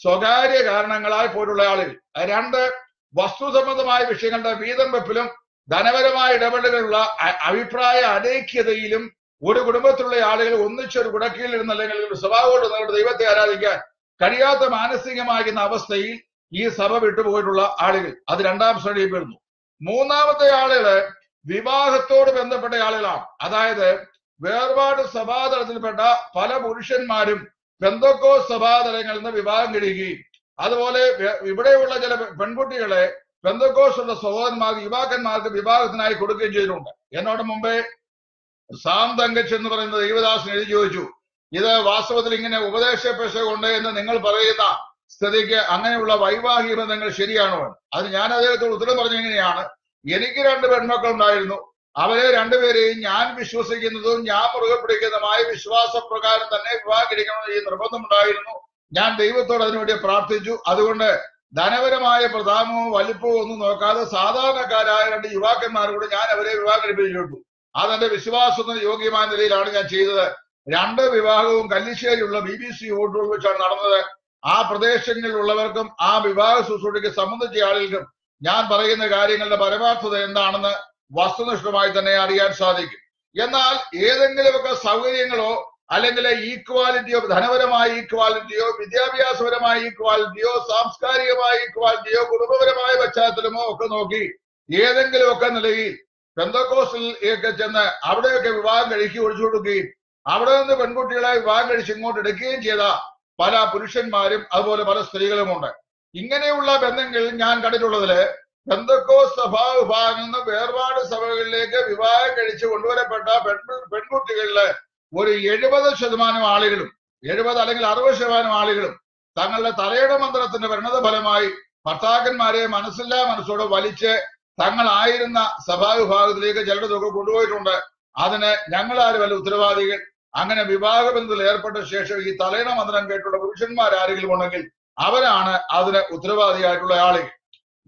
സ്വകാര്യ കാരണങ്ങളായി പോലുള്ള ആളുകൾ രണ്ട് വസ്തു സംബന്ധമായ വിഷയങ്ങളുടെ വീതം വെപ്പിലും ധനപരമായ ഇടപെടലുകളുള്ള അഭിപ്രായ അനൈക്യതയിലും ഒരു കുടുംബത്തിലുള്ള ആളുകൾ ഒന്നിച്ചൊരു കുടക്കീഴിലിരുന്ന് അല്ലെങ്കിൽ ഒരു സ്വഭാവോട് നിങ്ങളുടെ ദൈവത്തെ ആരാധിക്കാൻ കഴിയാത്ത മാനസികമാകുന്ന അവസ്ഥയിൽ ഈ സഭ വിട്ടുപോയിട്ടുള്ള ആളുകൾ. അത് രണ്ടാം ശ്രേണിയിൽ വരുന്നു. മൂന്നാമത്തെ ആളുകൾ വിവാഹത്തോട് ബന്ധപ്പെട്ട ആളുകളാണ്. അതായത് വേർപാട് സഭാതലത്തിൽപ്പെട്ട പല പുരുഷന്മാരും പെന്തക്കോ സഭാതലങ്ങളിൽ നിന്ന് വിവാഹം കഴിയുകയും അതുപോലെ ഇവിടെയുള്ള ചില പെൺകുട്ടികളെ പെന്തക്കോസുള്ള സഹോദരന്മാർക്ക് യുവാക്കന്മാർക്ക് വിവാഹത്തിനായി കൊടുക്കുകയും ചെയ്തിട്ടുണ്ട്. എന്നോട് മുമ്പേ സാം തങ്കച്ച് എന്ന് പറയുന്ന ദൈവദാസൻ എഴുതി ചോദിച്ചു ഇത് വാസ്തവത്തിൽ ഇങ്ങനെ ഉപദേശ പെശ കൊണ്ട് എന്ന് നിങ്ങൾ പറയുന്ന സ്ഥിതിക്ക് അങ്ങനെയുള്ള വൈവാഹിക ബന്ധങ്ങൾ ശരിയാണോ? അത് ഞാൻ അദ്ദേഹത്തോട് ഉത്തരം പറഞ്ഞ ഇങ്ങനെയാണ്. എനിക്ക് രണ്ട് പെൺമക്കൾ ഉണ്ടായിരുന്നു അവരെ രണ്ടുപേരെയും ഞാൻ വിശ്വസിക്കുന്നതും ഞാൻ മുറുകെ പിടിക്കുന്നതുമായ വിശ്വാസപ്രകാരം തന്നെ വിവാഹം കഴിക്കണമെന്ന് ഈ നിർബന്ധമുണ്ടായിരുന്നു. ഞാൻ ദൈവത്തോട് അതിനുവേണ്ടി പ്രാർത്ഥിച്ചു. അതുകൊണ്ട് ധനപരമായ പ്രതാപമോ വലിപ്പമോ ഒന്നും നോക്കാതെ സാധാരണക്കാരായ രണ്ട് യുവാക്കന്മാരോട് ഞാൻ അവരെ വിവാഹം കഴിപ്പിച്ചിട്ടു. അതെന്റെ വിശ്വാസത്തിന് യോഗ്യമായ നിലയിലാണ് ഞാൻ ചെയ്തത്. രണ്ട് വിവാഹവും കല്ലിശ്ശേരിയുള്ള ബി ബി സി ഹോട്ടലിൽ വെച്ചാണ് നടന്നത്. ആ പ്രദേശങ്ങളിലുള്ളവർക്കും ആ വിവാഹ ശുശ്രൂഷയ്ക്ക് സംബന്ധിച്ച ആളുകൾക്കും ഞാൻ പറയുന്ന കാര്യങ്ങളുടെ പരമാർത്ഥത എന്താണെന്ന് വസ്തുനിഷ്ഠമായി തന്നെ അറിയാൻ സാധിക്കും. എന്നാൽ ഏതെങ്കിലുമൊക്കെ സൗകര്യങ്ങളോ അല്ലെങ്കിൽ ഈക്വാലിറ്റിയോ ധനപരമായ ഈക്വാലിറ്റിയോ വിദ്യാഭ്യാസപരമായ ഈക്വാലിറ്റിയോ സാംസ്കാരികമായ ഈക്വാലിറ്റിയോ കുടുംബപരമായ പശ്ചാത്തലമോ ഒക്കെ നോക്കി ഏതെങ്കിലുമൊക്കെ നിലയിൽ പെന്തക്കോസിൽ ഒക്കെ ചെന്ന് അവിടെയൊക്കെ വിവാഹം കഴിക്കി ഒഴിച്ചു കൊടുക്കുകയും അവിടെ നിന്ന് പെൺകുട്ടികളെ വിവാഹം കഴിച്ച് ഇങ്ങോട്ട് എടുക്കുകയും ചെയ്ത പല പുരുഷന്മാരും അതുപോലെ പല സ്ത്രീകളും ഉണ്ട് ഇങ്ങനെയുള്ള ബന്ധങ്ങൾ ഞാൻ കണ്ടിട്ടുള്ളതിൽ ബന്ധക്കോ സഭാ വിഭാഗം നിന്ന് വേർപാട് സഭകളിലേക്ക് വിവാഹം കഴിച്ച് കൊണ്ടുവരപ്പെട്ട പെൺ പെൺകുട്ടികളിൽ ഒരു എഴുപത് ശതമാനം ആളുകളും എഴുപത് അല്ലെങ്കിൽ അറുപത് ശതമാനം ആളുകളും തങ്ങളുടെ തലയുടെ മന്ത്രത്തിന്റെ പരിണത ഫലമായി ഭർത്താക്കന്മാരെ മനസ്സില്ലാ മനസ്സോടെ വലിച്ച് തങ്ങളായിരുന്ന സഭാവിഭാഗത്തിലേക്ക് ചിലരുടെ തുക കൊണ്ടുപോയിട്ടുണ്ട്. അതിന് ഞങ്ങളാരും വല്ല ഉത്തരവാദികൾ. അങ്ങനെ വിവാഹബന്ധത്തിൽ ഏർപ്പെട്ട ശേഷം ഈ തലയുടെ മന്ത്രം കേട്ടുള്ള പുരുഷന്മാർ ആരെങ്കിലും ഉണ്ടെങ്കിൽ അവരാണ് അതിന് ഉത്തരവാദിയായിട്ടുള്ള ആളുകൾ.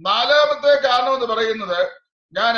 നാലാമത്തെ കാരണം എന്ന് പറയുന്നത് ഞാൻ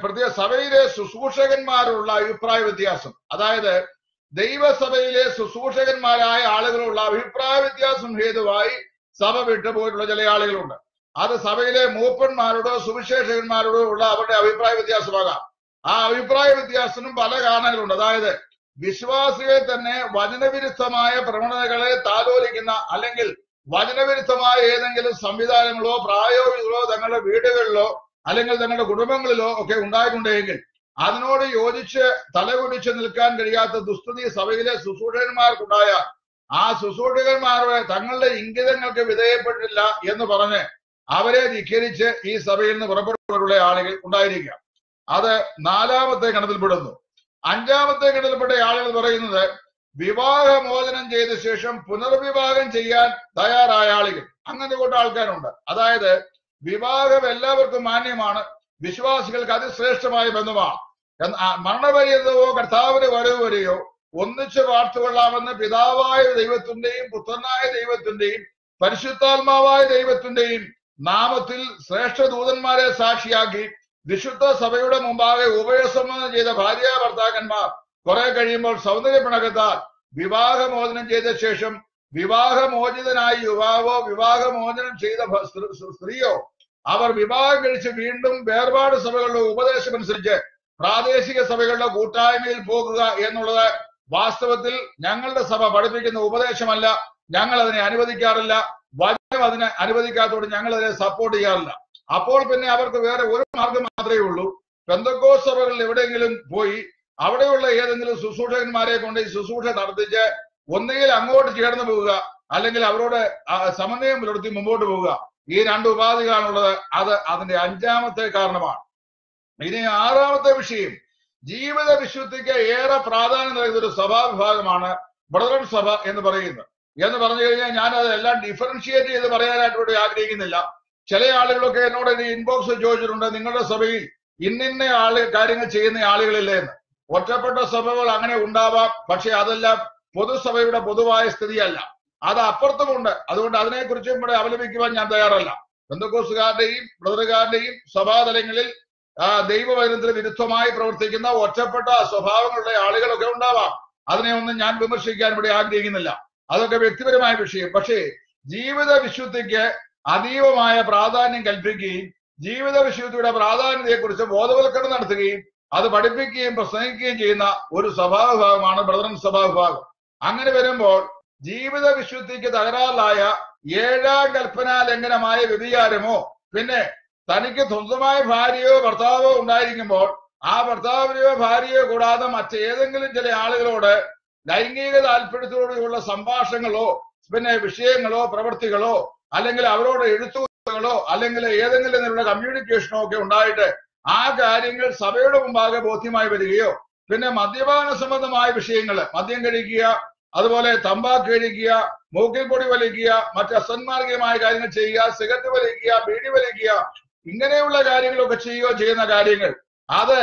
പ്രത്യേക സഭയിലെ ശുശ്രൂഷകന്മാരുള്ള അഭിപ്രായ വ്യത്യാസം. അതായത് ദൈവസഭയിലെ ശുശ്രൂഷകന്മാരായ ആളുകളുള്ള അഭിപ്രായ വ്യത്യാസം ഹേതുവായി സഭ വിട്ടുപോയിട്ടുള്ള ചില ആളുകളുണ്ട്. അത് സഭയിലെ മൂപ്പന്മാരോടോ സുവിശേഷകന്മാരോടോ ഉള്ള അവരുടെ അഭിപ്രായ വ്യത്യാസമാകാം. ആ അഭിപ്രായ വ്യത്യാസത്തിനും പല കാരണങ്ങളുണ്ട്. അതായത് വിശ്വാസികളെ തന്നെ വചനവിരുദ്ധമായ പ്രവണതകളെ താലോലിക്കുന്ന അല്ലെങ്കിൽ വചനവിരുദ്ധമായ ഏതെങ്കിലും സംവിധാനങ്ങളോ പ്രായോഗികളോ തങ്ങളുടെ വീടുകളിലോ അല്ലെങ്കിൽ തങ്ങളുടെ കുടുംബങ്ങളിലോ ഒക്കെ ഉണ്ടായിട്ടുണ്ടെങ്കിൽ അതിനോട് യോജിച്ച് തലകുടിച്ച് നിൽക്കാൻ കഴിയാത്ത ദുസ്തുതി സഭയിലെ ശുശ്രൂഷകന്മാർക്കുണ്ടായ ആ ശുശ്രൂഷകന്മാരുടെ തങ്ങളുടെ ഇംഗിതങ്ങൾക്ക് വിധേയപ്പെട്ടില്ല എന്ന് പറഞ്ഞ് അവരെ ധിഖരിച്ച് ഈ സഭയിൽ നിന്ന് പുറപ്പെടുള്ള ആളുകൾ ഉണ്ടായിരിക്കാം അത് നാലാമത്തെ ഗണത്തിൽപ്പെടുന്നു. അഞ്ചാമത്തെ ഗണത്തിൽപ്പെട്ട ആളുകൾ പറയുന്നത് വിവാഹമോചനം ചെയ്ത ശേഷം പുനർവിവാഹം ചെയ്യാൻ തയ്യാറായ ആളുകൾ. അങ്ങനത്തെ കൂട്ട ആൾക്കാരുണ്ട്. അതായത് വിവാഹം എല്ലാവർക്കും മാന്യമാണ്. വിശ്വാസികൾക്ക് അതിശ്രേഷ്ഠമായ ബന്ധമാണ്. മരണപര്യന്തവോ കർത്താവിന് വരവ് വരെയോ ഒന്നിച്ച് വാർത്തുകൊള്ളാമെന്ന് പിതാവായ ദൈവത്തിന്റെയും പുത്രനായ ദൈവത്തിന്റെയും പരിശുദ്ധാത്മാവായ ദൈവത്തിന്റെയും നാമത്തിൽ ശ്രേഷ്ഠ ദൂതന്മാരെ സാക്ഷിയാക്കി വിശുദ്ധ സഭയുടെ മുമ്പാകെ ഉപയസംബന്ധം ചെയ്ത ഭാര്യ ഭർത്താക്കന്മാർ കുറെ കഴിയുമ്പോൾ സൗന്ദര്യ സൗന്ദര്യപ്പിണക്കത്താൽ വിവാഹമോചനം ചെയ്ത ശേഷം വിവാഹമോചിതനായ യുവാവോ വിവാഹമോചനം ചെയ്ത സ്ത്രീയോ അവർ വിവാഹം കഴിച്ച് വീണ്ടും വേർപാട് സഭകളുടെ ഉപദേശമനുസരിച്ച് പ്രാദേശിക സഭകളുടെ കൂട്ടായ്മയിൽ പോകുക എന്നുള്ളത് വാസ്തവത്തിൽ ഞങ്ങളുടെ സഭ പഠിപ്പിക്കുന്ന ഉപദേശമല്ല. ഞങ്ങൾ അതിനെ അനുവദിക്കാറില്ല. വചനം അതിനെ അനുവദിക്കാത്തതുകൊണ്ട് ഞങ്ങൾ അതിനെ സപ്പോർട്ട് ചെയ്യാറില്ല. അപ്പോൾ പിന്നെ അവർക്ക് വേറെ ഒരു മാർഗം മാത്രമേ ഉള്ളൂ. പെന്തക്കോ സഭകളിൽ എവിടെയെങ്കിലും പോയി അവിടെയുള്ള ഏതെങ്കിലും ശുശ്രൂഷകന്മാരെ കൊണ്ട് ഈ ശുശ്രൂഷ നടത്തിച്ച് ഒന്നുകിൽ അങ്ങോട്ട് ചേർന്ന് പോവുക അല്ലെങ്കിൽ അവരോട് സമന്വയം പുലർത്തി മുമ്പോട്ട് പോവുക. ഈ രണ്ട് ഉപാധികളാണുള്ളത്. അത് അതിന്റെ അഞ്ചാമത്തെ കാരണമാണ്. ഇനി ആറാമത്തെ വിഷയം. ജീവിത വിശുദ്ധിക്ക് ഏറെ പ്രാധാന്യം നൽകുന്ന ഒരു സഭാവിഭാഗമാണ് ബ്രദറൻ സഭ എന്ന് പറയുന്നത്. എന്ന് പറഞ്ഞു കഴിഞ്ഞാൽ ഞാൻ അതെല്ലാം ഡിഫറൻഷിയേറ്റ് ചെയ്ത് പറയാനായിട്ട് ഇവിടെ ആഗ്രഹിക്കുന്നില്ല. ചില ആളുകളൊക്കെ എന്നോട് ഇൻബോക്സ് ചോദിച്ചിട്ടുണ്ട് നിങ്ങളുടെ സഭയിൽ ഇന്നിന്ന ആൾ കാര്യങ്ങൾ ചെയ്യുന്ന ആളുകളില്ലേ? എന്ന്. ഒറ്റപ്പെട്ട സഭകൾ അങ്ങനെ ഉണ്ടാവാം. പക്ഷെ അതെല്ലാം പൊതുസഭയുടെ പൊതുവായ സ്ഥിതിയല്ല. അത് അപ്പുറത്തുമുണ്ട്. അതുകൊണ്ട് അതിനെക്കുറിച്ചും ഇവിടെ അവലംബിക്കുവാൻ ഞാൻ തയ്യാറല്ല. ബന്ധുക്കോസുകാരുടെയും ബ്രദറുകാരുടെയും സഭാതലങ്ങളിൽ ദൈവവചനത്തിന് വിരുദ്ധമായി പ്രവർത്തിക്കുന്ന ഒറ്റപ്പെട്ട സ്വഭാവങ്ങളുടെ ആളുകളൊക്കെ ഉണ്ടാവാം. അതിനെ ഒന്നും ഞാൻ വിമർശിക്കാൻ ഇവിടെ ആഗ്രഹിക്കുന്നില്ല. അതൊക്കെ വ്യക്തിപരമായ വിഷയം. പക്ഷേ ജീവിത വിശുദ്ധിക്ക് അതീവമായ പ്രാധാന്യം കൽപ്പിക്കുകയും ജീവിത വിശുദ്ധിയുടെ പ്രാധാന്യത്തെക്കുറിച്ച് ബോധവൽക്കരണം നടത്തുകയും അത് പഠിപ്പിക്കുകയും പ്രസംഗിക്കുകയും ചെയ്യുന്ന ഒരു സഭാവിഭാഗമാണ് ബ്രദറൻ സഭാവിഭാഗം. അങ്ങനെ വരുമ്പോൾ ജീവിത വിശുദ്ധിക്ക് തകരാറിലായ ഏഴാം കൽപ്പനാ ലംഘനമായ വ്യതിയാരമോ പിന്നെ തനിക്ക് സ്വന്തമായ ഭാര്യയോ ഭർത്താവോ ഉണ്ടായിരിക്കുമ്പോൾ ആ ഭർത്താവിനെയോ ഭാര്യയോ കൂടാതെ മറ്റേതെങ്കിലും ചില ആളുകളോട് ലൈംഗിക താല്പര്യത്തോടെയുള്ള സംഭാഷണങ്ങളോ പിന്നെ വിഷയങ്ങളോ പ്രവൃത്തികളോ അല്ലെങ്കിൽ അവരോട് എഴുത്തുകളോ അല്ലെങ്കിൽ ഏതെങ്കിലും തരത്തിലുള്ള കമ്മ്യൂണിക്കേഷനോ ഒക്കെ ഉണ്ടായിട്ട് ആ കാര്യങ്ങൾ സഭയുടെ മുമ്പാകെ ബോധ്യമായി വരികയോ പിന്നെ മദ്യപാന സംബന്ധമായ വിഷയങ്ങൾ മദ്യം കഴിക്കുക അതുപോലെ തമ്പാക്ക് കഴിക്കുക മൂക്കിൽ പൊടി വലിക്കുക മറ്റ് അസന്മാർഗീയമായ കാര്യങ്ങൾ ചെയ്യുക സിഗരറ്റ് വലിക്കുക ബീഡി വലിക്കുക ഇങ്ങനെയുള്ള കാര്യങ്ങളൊക്കെ ചെയ്യുകയോ ചെയ്യുന്ന കാര്യങ്ങൾ. അത്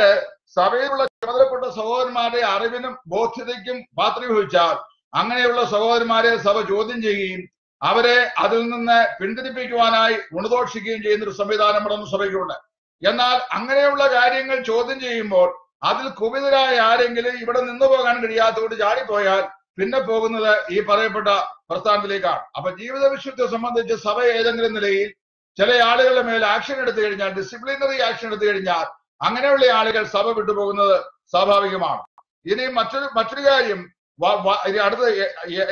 സഭയിലുള്ള ചുമതലപ്പെട്ട സഹോദരന്മാരുടെ അറിവിനും ബോധ്യതയ്ക്കും പാത്രീഭവിച്ചാൽ അങ്ങനെയുള്ള സഹോദരന്മാരെ സഭ ചോദ്യം ചെയ്യുകയും അവരെ അതിൽ നിന്ന് പിന്തിരിപ്പിക്കുവാനായി ഗുണദോഷിക്കുകയും ചെയ്യുന്ന ഒരു സംവിധാനം നമ്മുടെ സഭയ്ക്കുണ്ട്. എന്നാൽ അങ്ങനെയുള്ള കാര്യങ്ങൾ ചോദ്യം ചെയ്യുമ്പോൾ അതിൽ കുപിതരായ ആരെങ്കിലും ഇവിടെ നിന്നു പോകാൻ കഴിയാത്തതുകൊണ്ട് ചാടിപ്പോയാൽ പിന്നെ പോകുന്നത് ഈ പറയപ്പെട്ട പ്രസ്ഥാനത്തിലേക്കാണ്. അപ്പൊ ജീവിത വിശുദ്ധി സംബന്ധിച്ച് സഭ ഏതെങ്കിലും നിലയിൽ ചില ആളുകളുടെ മേൽ ആക്ഷൻ എടുത്തു കഴിഞ്ഞാൽ ഡിസിപ്ലിനറി ആക്ഷൻ എടുത്തു കഴിഞ്ഞാൽ അങ്ങനെയുള്ള ആളുകൾ സഭ വിട്ടുപോകുന്നത് സ്വാഭാവികമാണ്. ഇനി മറ്റൊരു മറ്റൊരു കാര്യം അടുത്ത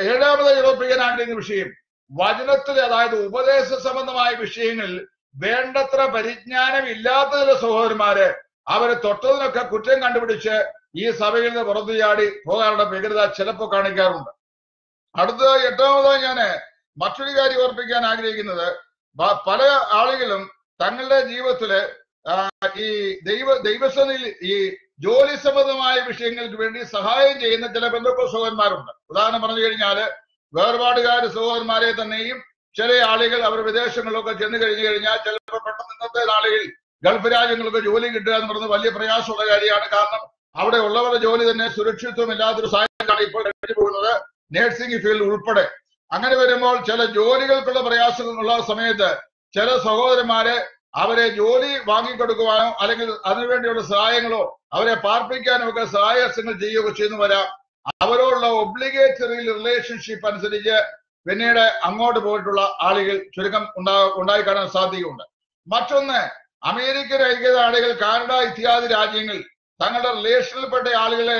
ഏഴാമത് യൂറോപ്യൻ ആഗ്രഹിക്കുന്ന വിഷയം വചനത്തിൽ അതായത് ഉപദേശ സംബന്ധമായ വിഷയങ്ങളിൽ വേണ്ടത്ര പരിജ്ഞാനം ഇല്ലാത്ത ചില സഹോദരന്മാര് അവരെ തൊട്ടതിനൊക്കെ കുറ്റം കണ്ടുപിടിച്ച് ഈ സഭയിൽ നിന്ന് പുറത്തു ചാടി പോകാനുള്ള വികൃത ചിലപ്പോൾ കാണിക്കാറുണ്ട്. അടുത്ത എട്ടാമതായി ഞാൻ മറ്റൊരു കാര്യം ഓർപ്പിക്കാൻ ആഗ്രഹിക്കുന്നത്. പല ആളുകളും തങ്ങളുടെ ജീവിതത്തിൽ ഈ ദൈവ ദൈവസനിൽ ഈ ജോലി സംബന്ധമായ വിഷയങ്ങൾക്ക് വേണ്ടി സഹായം ചെയ്യുന്ന ചില ബന്ധുക്കൾ സഹോദരന്മാരുണ്ട്. ഉദാഹരണം പറഞ്ഞു കഴിഞ്ഞാൽ വേർപാടുകാർ സഹോദരന്മാരെ തന്നെയും ചില ആളുകൾ അവർ വിദേശങ്ങളിലൊക്കെ ചെന്ന് കഴിഞ്ഞു കഴിഞ്ഞാൽ ചിലപ്പോൾ പെട്ടെന്ന് ഇന്നത്തെ നാളുകൾ ഗൾഫ് രാജ്യങ്ങൾക്ക് ജോലി കിട്ടുക എന്ന് പറയുന്നത് വലിയ പ്രയാസമുള്ള കാര്യമാണ്. കാരണം അവിടെ ഉള്ളവരുടെ ജോലി തന്നെ സുരക്ഷിതത്വം ഇല്ലാത്തൊരു സാഹചര്യമാണ് ഇപ്പോൾ കഴിഞ്ഞു പോകുന്നത്. നേഴ്സിംഗ് ഫീൽഡ് ഉൾപ്പെടെ. അങ്ങനെ വരുമ്പോൾ ചില ജോലികൾക്കുള്ള പ്രയാസങ്ങളുള്ള സമയത്ത് ചില സഹോദരന്മാരെ അവരെ ജോലി വാങ്ങിക്കൊടുക്കുവാനോ അല്ലെങ്കിൽ അതിനുവേണ്ടിയുള്ള സഹായങ്ങളോ അവരെ പാർപ്പിക്കാനോ ഒക്കെ സഹായങ്ങൾ ചെയ്യുകയൊക്കെ ചെയ്യുന്നു വരാം. അവരോടുള്ള ഒബ്ലിഗേറ്ററി റിലേഷൻഷിപ്പ് അനുസരിച്ച് പിന്നീട് അങ്ങോട്ട് പോയിട്ടുള്ള ആളുകൾ ചുരുക്കം ഉണ്ടാ ഉണ്ടായി കാണാൻ സാധ്യതയുണ്ട്. മറ്റൊന്ന് അമേരിക്കൻ ഐക്യനാടുകൾ കാനഡ ഇത്യാദി രാജ്യങ്ങൾ തങ്ങളുടെ റിലേഷനിൽപ്പെട്ട ആളുകളെ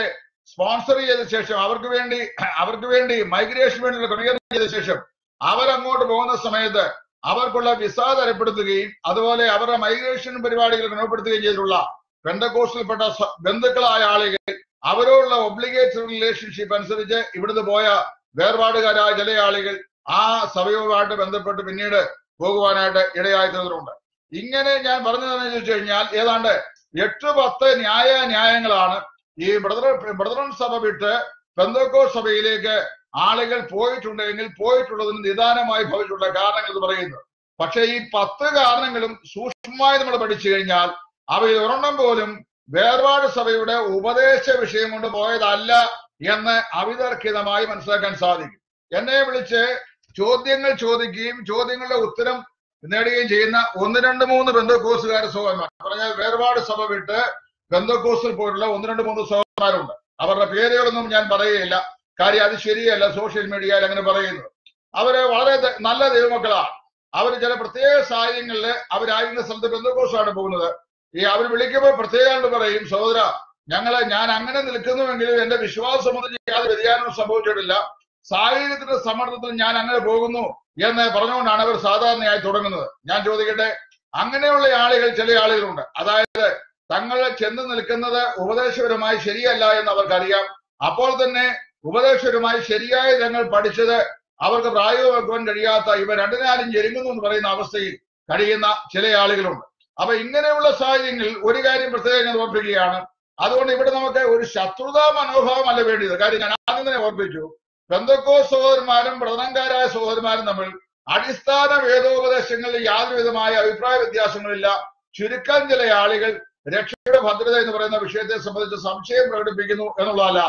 സ്പോൺസർ ചെയ്ത ശേഷം അവർക്ക് വേണ്ടി അവർക്ക് വേണ്ടി മൈഗ്രേഷൻ വേണ്ടിയുള്ള ക്രമീകരണം ചെയ്ത ശേഷം അവരങ്ങോട്ട് പോകുന്ന സമയത്ത് അവർക്കുള്ള വിസ തരപ്പെടുത്തുകയും അതുപോലെ അവരുടെ മൈഗ്രേഷൻ പരിപാടികൾ ക്രമപ്പെടുത്തുകയും ചെയ്തിട്ടുള്ള ബന്ധക്കോസിൽപ്പെട്ട ബന്ധുക്കളായ ആളുകൾ അവരോടുള്ള ഒബ്ലിഗേറ്റ് റിലേഷൻഷിപ്പ് അനുസരിച്ച് ഇവിടുന്ന് പോയ വേർപാടുകാരായ ചില ആളുകൾ ആ സഭയുമായിട്ട് ബന്ധപ്പെട്ട് പിന്നീട് പോകുവാനായിട്ട് ഇടയായി തീർന്നിട്ടുണ്ട് ഇങ്ങനെ ഞാൻ പറഞ്ഞതെന്ന് ചോദിച്ചു കഴിഞ്ഞാൽ ഏതാണ്ട് എട്ട് പത്ത് ന്യായ ന്യായങ്ങളാണ് ഈ ബ്രദറൻ സഭ വിട്ട് പെന്തോക്കോ സഭയിലേക്ക് ആളുകൾ പോയിട്ടുണ്ടെങ്കിൽ പോയിട്ടുള്ളതിന് നിദാനമായി ഭവിച്ചിട്ടുള്ള കാരണങ്ങൾ എന്ന് പറയുന്നത്. പക്ഷെ ഈ പത്ത് കാരണങ്ങളും സൂക്ഷ്മമായി നമ്മൾ പഠിച്ചു കഴിഞ്ഞാൽ അവയിൽ ഒരെണ്ണം പോലും വേർപാട് സഭയുടെ ഉപദേശ വിഷയം കൊണ്ട് പോയതല്ല എന്ന് അവിതർക്കിതമായി മനസ്സിലാക്കാൻ സാധിക്കും. എന്നെ വിളിച്ച് ചോദ്യങ്ങൾ ചോദിക്കുകയും ചോദ്യങ്ങളുടെ ഉത്തരം നേടുകയും ചെയ്യുന്ന ഒന്ന് രണ്ട് മൂന്ന് ബന്ധക്കോസുകാർ സഹോദരന്മാർ. പറഞ്ഞാൽ വേർപാട് സഭ വിട്ട് ബന്ധക്കോസിൽ പോയിട്ടുള്ള ഒന്ന് രണ്ട് മൂന്ന് സഹോദരന്മാരുണ്ട്. അവരുടെ പേരുകളൊന്നും ഞാൻ പറയുകയില്ല. കാര്യം അത് ശരിയല്ല. സോഷ്യൽ മീഡിയയിൽ അങ്ങനെ പറയുന്നത് അവർ വളരെ നല്ല ദൈവമക്കളാണ്. അവർ ചില പ്രത്യേക സാഹചര്യങ്ങളിൽ അവരായിരുന്ന സ്ഥലത്ത് ബന്ധുക്കോസാണ് പോകുന്നത്. ഈ അവർ വിളിക്കുമ്പോൾ പ്രത്യേകം പറയും സഹോദര ഞങ്ങൾ ഞാൻ അങ്ങനെ നിൽക്കുന്നുവെങ്കിലും എന്റെ വിശ്വാസം സംബന്ധിച്ച് യാതൊരു വ്യതിയാനവും സംഭവിച്ചിട്ടില്ല. സാഹചര്യത്തിന്റെ സമ്മർദ്ദത്തിൽ ഞാൻ അങ്ങനെ പോകുന്നു എന്ന് പറഞ്ഞുകൊണ്ടാണ് അവർ സാധാരണയായി തുടങ്ങുന്നത്. ഞാൻ ചോദിക്കട്ടെ? അങ്ങനെയുള്ള ആളുകൾ ചില ആളുകളുണ്ട്. അതായത് തങ്ങൾ ചെന്ന് നിൽക്കുന്നത് ഉപദേശപരമായി ശരിയല്ല എന്ന് അവർക്കറിയാം. അപ്പോൾ തന്നെ ഉപദേശപരമായി ശരിയായ തങ്ങൾ പഠിച്ചത് അവർക്ക് പ്രായോഗമാക്കുവാൻ കഴിയാത്ത ഇവ രണ്ടിനാലും ചെരുങ്ങുന്നു എന്ന് പറയുന്ന അവസ്ഥയിൽ കഴിയുന്ന ചില ആളുകളുണ്ട്. അപ്പൊ ഇങ്ങനെയുള്ള സാഹചര്യങ്ങളിൽ ഒരു കാര്യം പ്രത്യേകം ഞാൻ ഓർപ്പിക്കുകയാണ്. അതുകൊണ്ട് ഇവിടെ നമുക്ക് ഒരു ശത്രുതാ മനോഭാവമല്ല വേണ്ടിയത് കാര്യം ഞാൻ ആദ്യം തന്നെ ഓർപ്പിച്ചു. ബന്ധക്കോ സഹോദരന്മാരും പ്രധാനകാരായ സഹോദരന്മാരും തമ്മിൽ അടിസ്ഥാന വേദോപദേശങ്ങളിൽ യാതൊരു വിധമായ അഭിപ്രായ വ്യത്യാസങ്ങളില്ല. ചുരുക്കം ചില ആളുകൾ രക്ഷയുടെ ഭദ്രത എന്ന് പറയുന്ന വിഷയത്തെ സംബന്ധിച്ച് സംശയം പ്രകടിപ്പിക്കുന്നു എന്നുള്ളതല്ല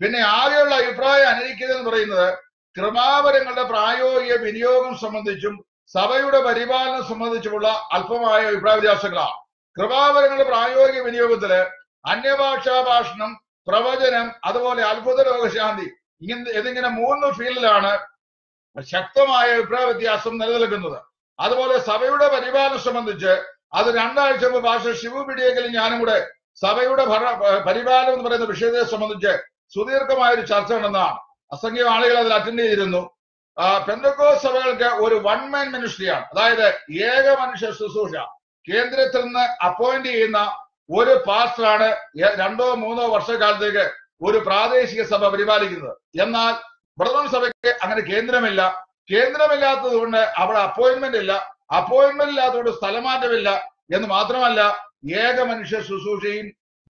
പിന്നെ ആകെയുള്ള അഭിപ്രായം അനുകരിക്കുക എന്ന് പറയുന്നത് ക്രമാപരങ്ങളുടെ പ്രായോഗിക വിനിയോഗം സംബന്ധിച്ചും സഭയുടെ പരിപാലനം സംബന്ധിച്ചുമുള്ള അല്പമായ അഭിപ്രായ വ്യത്യാസങ്ങളാണ്. കൃപാവരങ്ങളുടെ പ്രായോഗിക വിനിയോഗത്തിൽ അന്യഭാഷാ ഭാഷണം പ്രവചനം അതുപോലെ അത്ഭുത രോഗശാന്തി ഇങ്ങനെ ഇതിങ്ങനെ മൂന്ന് ഫീൽഡിലാണ് ശക്തമായ അഭിപ്രായ വ്യത്യാസം നിലനിൽക്കുന്നത്. അതുപോലെ സഭയുടെ പരിപാലനം സംബന്ധിച്ച് അത് രണ്ടാഴ്ച മുമ്പ് ഭാഷ ശിവു പിടിയെങ്കിലും ഞാനും കൂടെ സഭയുടെ പരിപാലനം എന്ന് പറയുന്ന വിഷയത്തെ സംബന്ധിച്ച് സുദീർഘമായ ഒരു ചർച്ച ഉണ്ടെന്നാണ് അസംഖ്യം ആളുകൾ അതിൽ അറ്റൻഡ് ചെയ്തിരുന്നു. പെന്തക്കോ സഭകൾക്ക് ഒരു വൺ മാൻ മിനിസ്ട്രിയാണ് അതായത് ഏക മനുഷ്യ ശുശ്രൂഷ. കേന്ദ്രത്തിൽ നിന്ന് അപ്പോയിന്റ് ചെയ്യുന്ന ഒരു പാസ്റ്ററാണ് രണ്ടോ മൂന്നോ വർഷക്കാലത്തേക്ക് ഒരു പ്രാദേശിക സഭ പരിപാലിക്കുന്നത്. എന്നാൽ ബ്രദർ സഭയ്ക്ക് അങ്ങനെ കേന്ദ്രമില്ല. കേന്ദ്രമില്ലാത്തത് കൊണ്ട് അവിടെ അപ്പോയിന്റ്മെന്റ് ഇല്ല. അപ്പോയിന്റ്മെന്റ് ഇല്ലാത്തതുകൊണ്ട് സ്ഥലമാറ്റമില്ല. എന്ന് മാത്രമല്ല ഏക മനുഷ്യ ശുശ്രൂഷയും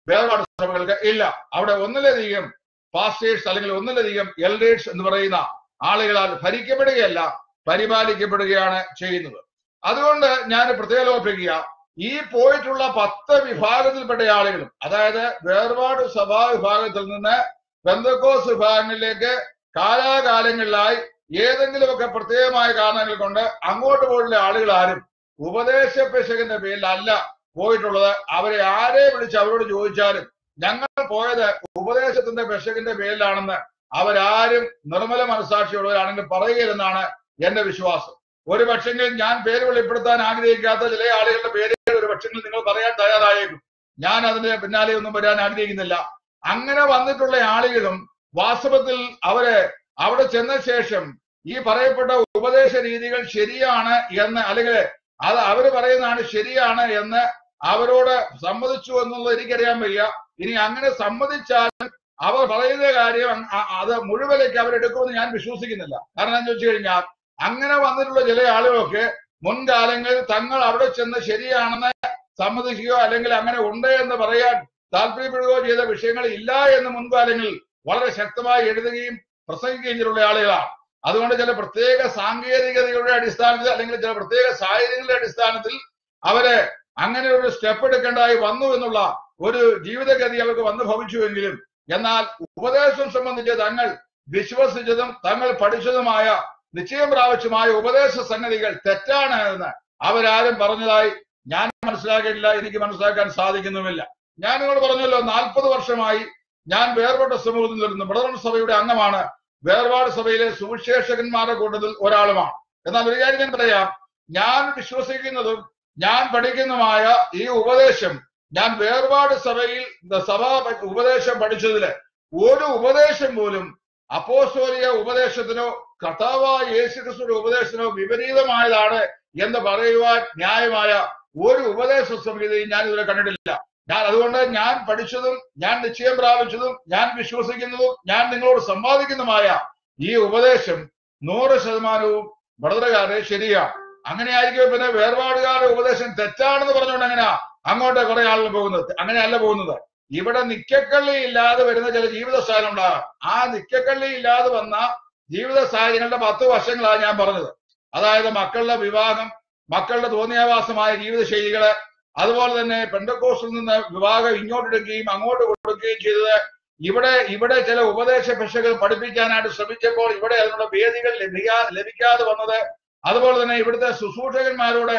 വേർപാട് സഭകൾക്ക് ഇല്ല. അവിടെ ഒന്നിലധികം പാസ്റ്റേഴ്സ് അല്ലെങ്കിൽ ഒന്നിലധികം എൽഡേഴ്സ് എന്ന് പറയുന്ന ആളുകളാൽ ഭരിക്കപ്പെടുകയല്ല പരിപാലിക്കപ്പെടുകയാണ് ചെയ്യുന്നത്. അതുകൊണ്ട് ഞാൻ പ്രത്യേകം ഓർപ്പിക്കുക ഈ പോയിട്ടുള്ള പത്ത് വിഭാഗത്തിൽപ്പെട്ട ആളുകളും അതായത് വേർപാട് സഭാ വിഭാഗത്തിൽ നിന്ന് ബന്ധക്കോസ് വിഭാഗങ്ങളിലേക്ക് കാലാകാലങ്ങളിലായി ഏതെങ്കിലുമൊക്കെ പ്രത്യേകമായ കാരണങ്ങൾ കൊണ്ട് അങ്ങോട്ട് പോയിട്ടുള്ള ആളുകൾ ആരും ഉപദേശ പിശകിന്റെ പേരിലല്ല പോയിട്ടുള്ളത്. അവരെ ആരെ വിളിച്ച് അവരോട് ചോദിച്ചാലും ഞങ്ങൾ പോയത് ഉപദേശത്തിന്റെ പിശകിന്റെ പേരിലാണെന്ന് അവരാരും നിർമ്മല മനസാക്ഷിയുള്ളവരാണെങ്കിൽ പറയുകയെന്നാണ് എന്റെ വിശ്വാസം. ഒരു പക്ഷെങ്കിൽ ഞാൻ പേര് വെളിപ്പെടുത്താൻ ആഗ്രഹിക്കാത്ത ചില ആളുകളുടെ പേര് ഒരു പക്ഷെങ്കിൽ നിങ്ങൾ പറയാൻ തയ്യാറായേക്കും. ഞാൻ അതിന്റെ പിന്നാലെ ഒന്നും വരാൻ ആഗ്രഹിക്കുന്നില്ല. അങ്ങനെ വന്നിട്ടുള്ള ആളുകളും വാസ്തവത്തിൽ അവരെ അവിടെ ചെന്ന ശേഷം ഈ പറയപ്പെട്ട ഉപദേശ രീതികൾ ശരിയാണ് എന്ന് അല്ലെങ്കിൽ അത് അവർ പറയുന്നതാണ് ശരിയാണ് എന്ന് അവരോട് സമ്മതിച്ചു എന്നുള്ളത് എനിക്കറിയാൻ വയ്യ. ഇനി അങ്ങനെ സമ്മതിച്ചാൽ അവർ പറയുന്ന കാര്യം അത് മുഴുവലേക്ക് അവരെടുക്കുമെന്ന് ഞാൻ വിശ്വസിക്കുന്നില്ല. കാരണം എന്താ വെച്ച് കഴിഞ്ഞാൽ അങ്ങനെ വന്നിട്ടുള്ള ചില ആളുകളൊക്കെ മുൻകാലങ്ങളിൽ തങ്ങൾ അവിടെ ചെന്ന് ശരിയാണെന്ന് സമ്മതിക്കുകയോ അല്ലെങ്കിൽ അങ്ങനെ ഉണ്ട് എന്ന് പറയാൻ താല്പര്യപ്പെടുകയോ ചെയ്ത വിഷയങ്ങൾ ഇല്ല എന്ന് മുൻകാലങ്ങളിൽ വളരെ ശക്തമായി എഴുതുകയും പ്രസംഗിക്കുകയും ചെയ്തിട്ടുള്ള ആളുകളാണ്. അതുകൊണ്ട് ചില പ്രത്യേക സാങ്കേതികതയുടെ അടിസ്ഥാനത്തിൽ അല്ലെങ്കിൽ ചില പ്രത്യേക സാഹചര്യങ്ങളുടെ അടിസ്ഥാനത്തിൽ അവരെ അങ്ങനെ ഒരു സ്റ്റെപ്പ് എടുക്കേണ്ടതായി വന്നു എന്നുള്ള ഒരു ജീവിതഗതി അവർക്ക് വന്നു ഭവിച്ചുവെങ്കിലും എന്നാൽ ഉപദേശം സംബന്ധിച്ച് തങ്ങൾ വിശ്വസിച്ചതും തങ്ങൾ പഠിച്ചതുമായ നിശ്ചയം പ്രാവശ്യമായ ഉപദേശ സംഗതികൾ തെറ്റാണ് എന്ന് അവരാരും പറഞ്ഞതായി ഞാൻ മനസ്സിലാക്കിയിട്ടില്ല എനിക്ക് മനസ്സിലാക്കാൻ സാധിക്കുന്നുമില്ല. ഞാൻ നിങ്ങളോട് പറഞ്ഞല്ലോ നാൽപ്പത് വർഷമായി ഞാൻ വേർപെട്ട സമൂഹത്തിൽ നിൽക്കുന്നു ബ്രദർ സഭയുടെ അംഗമാണ്. വേർപാട് സഭയിലെ സുവിശേഷകന്മാരുടെ കൂട്ടത്തിൽ ഒരാളുമാണ്. എന്നാൽ ഒരു കാര്യം ഞാൻ പറയാം. ഞാൻ വിശ്വസിക്കുന്നതും ഞാൻ പഠിക്കുന്നതുമായ ഈ ഉപദേശം ഞാൻ വേർപാട് സഭയിൽ സഭാ ഉപദേശം പഠിച്ചതിൽ ഒരു ഉപദേശം പോലും അപ്പോസ്തോലിക ഉപദേശത്തിനോ കർത്താവായ യേശുക്രിസ്തുവിന്റെ ഉപദേശത്തിനോ വിപരീതമായതാണ് എന്ന് പറയുവാൻ ന്യായമായ ഒരു ഉപദേശ സംഹിതയും ഞാൻ ഇതുവരെ കണ്ടിട്ടില്ല. ഞാൻ അതുകൊണ്ട് ഞാൻ പഠിച്ചതും ഞാൻ നിശ്ചയം പ്രാപിച്ചതും ഞാൻ വിശ്വസിക്കുന്നതും ഞാൻ നിങ്ങളോട് സമ്പാദിക്കുന്നതുമായ ഈ ഉപദേശം നൂറ് ശതമാനവും ഭദ്രകാരെ ശരിയാണ്. അങ്ങനെ ആയിരിക്കും പിന്നെ വേർപാടുകാരുടെ ഉപദേശം തെറ്റാണെന്ന് പറഞ്ഞുകൊണ്ട് എങ്ങനെയാ അങ്ങോട്ട് കുറെ ആളുകൾ പോകുന്നത്? അങ്ങനെയല്ല പോകുന്നത്. ഇവിടെ നിക്കക്കള്ളി ഇല്ലാതെ വരുന്ന ചില ജീവിത സാഹചര്യം ഉണ്ടാകാം ആ നിക്കക്കള്ളി ഇല്ലാതെ വന്ന ജീവിത സാഹചര്യങ്ങളുടെ പത്ത് വർഷങ്ങളാണ് ഞാൻ പറഞ്ഞത്. അതായത് മക്കളുടെ വിവാഹം മക്കളുടെ തോന്നിയാവാസമായ ജീവിത ശൈലികൾ അതുപോലെ തന്നെ പെണ്ടക്കോസിൽ നിന്ന് വിവാഹം ഇങ്ങോട്ടെടുക്കുകയും അങ്ങോട്ട് കൊടുക്കുകയും ചെയ്തത് ഇവിടെ ഇവിടെ ചില ഉപദേശ ഭക്ഷകൾ പഠിപ്പിക്കാനായിട്ട് ശ്രമിച്ചപ്പോൾ ഇവിടെ അതിനുള്ള വേദികൾ ലഭിക്കാ ലഭിക്കാതെ വന്നത് അതുപോലെ തന്നെ ഇവിടുത്തെ ശുശ്രൂഷകന്മാരോട്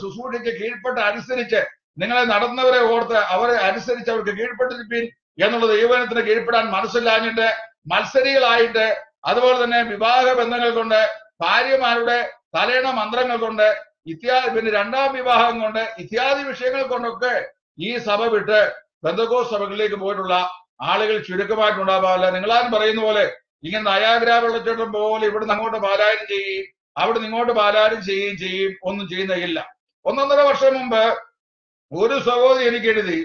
ശുശ്രൂഷയ്ക്ക് കീഴ്പ്പെട്ട് അനുസരിച്ച് നിങ്ങളെ നടന്നവരെ ഓർത്ത് അവരെ അനുസരിച്ച് അവർക്ക് കീഴ്പ്പെട്ടിരിപ്പീൻ എന്നുള്ള ദൈവനത്തിന് കീഴ്പ്പെടാൻ മനസ്സിലാഞ്ഞിട്ട് മത്സരികളായിട്ട് അതുപോലെ തന്നെ വിവാഹ ബന്ധങ്ങൾ കൊണ്ട് ഭാര്യമാരുടെ തലേണ മന്ത്രങ്ങൾ കൊണ്ട് ഇത്യാദി പിന്നെ രണ്ടാം വിവാഹം കൊണ്ട് ഇത്യാദി വിഷയങ്ങൾ കൊണ്ടൊക്കെ ഈ സഭ വിട്ട് ബന്ധകോസ് സഭകളിലേക്ക് പോയിട്ടുള്ള ആളുകൾ ചുരുക്കമായിട്ടുണ്ടാവാറില്ല. നിങ്ങളാരും പറയുന്ന പോലെ ഇങ്ങനെ നയാഗ്ര വെള്ളച്ചാട്ടം പോലെ ഇവിടുന്ന് അങ്ങോട്ട് പാലായനം ചെയ്യുകയും അവിടുന്ന് ഇങ്ങോട്ട് പാലായനം ചെയ്യുകയും ചെയ്യും ഒന്നും ചെയ്യുന്നില്ല ഒന്നൊന്നര വർഷം മുമ്പ് ഒരു സഹോദരി എനിക്ക് എഴുതി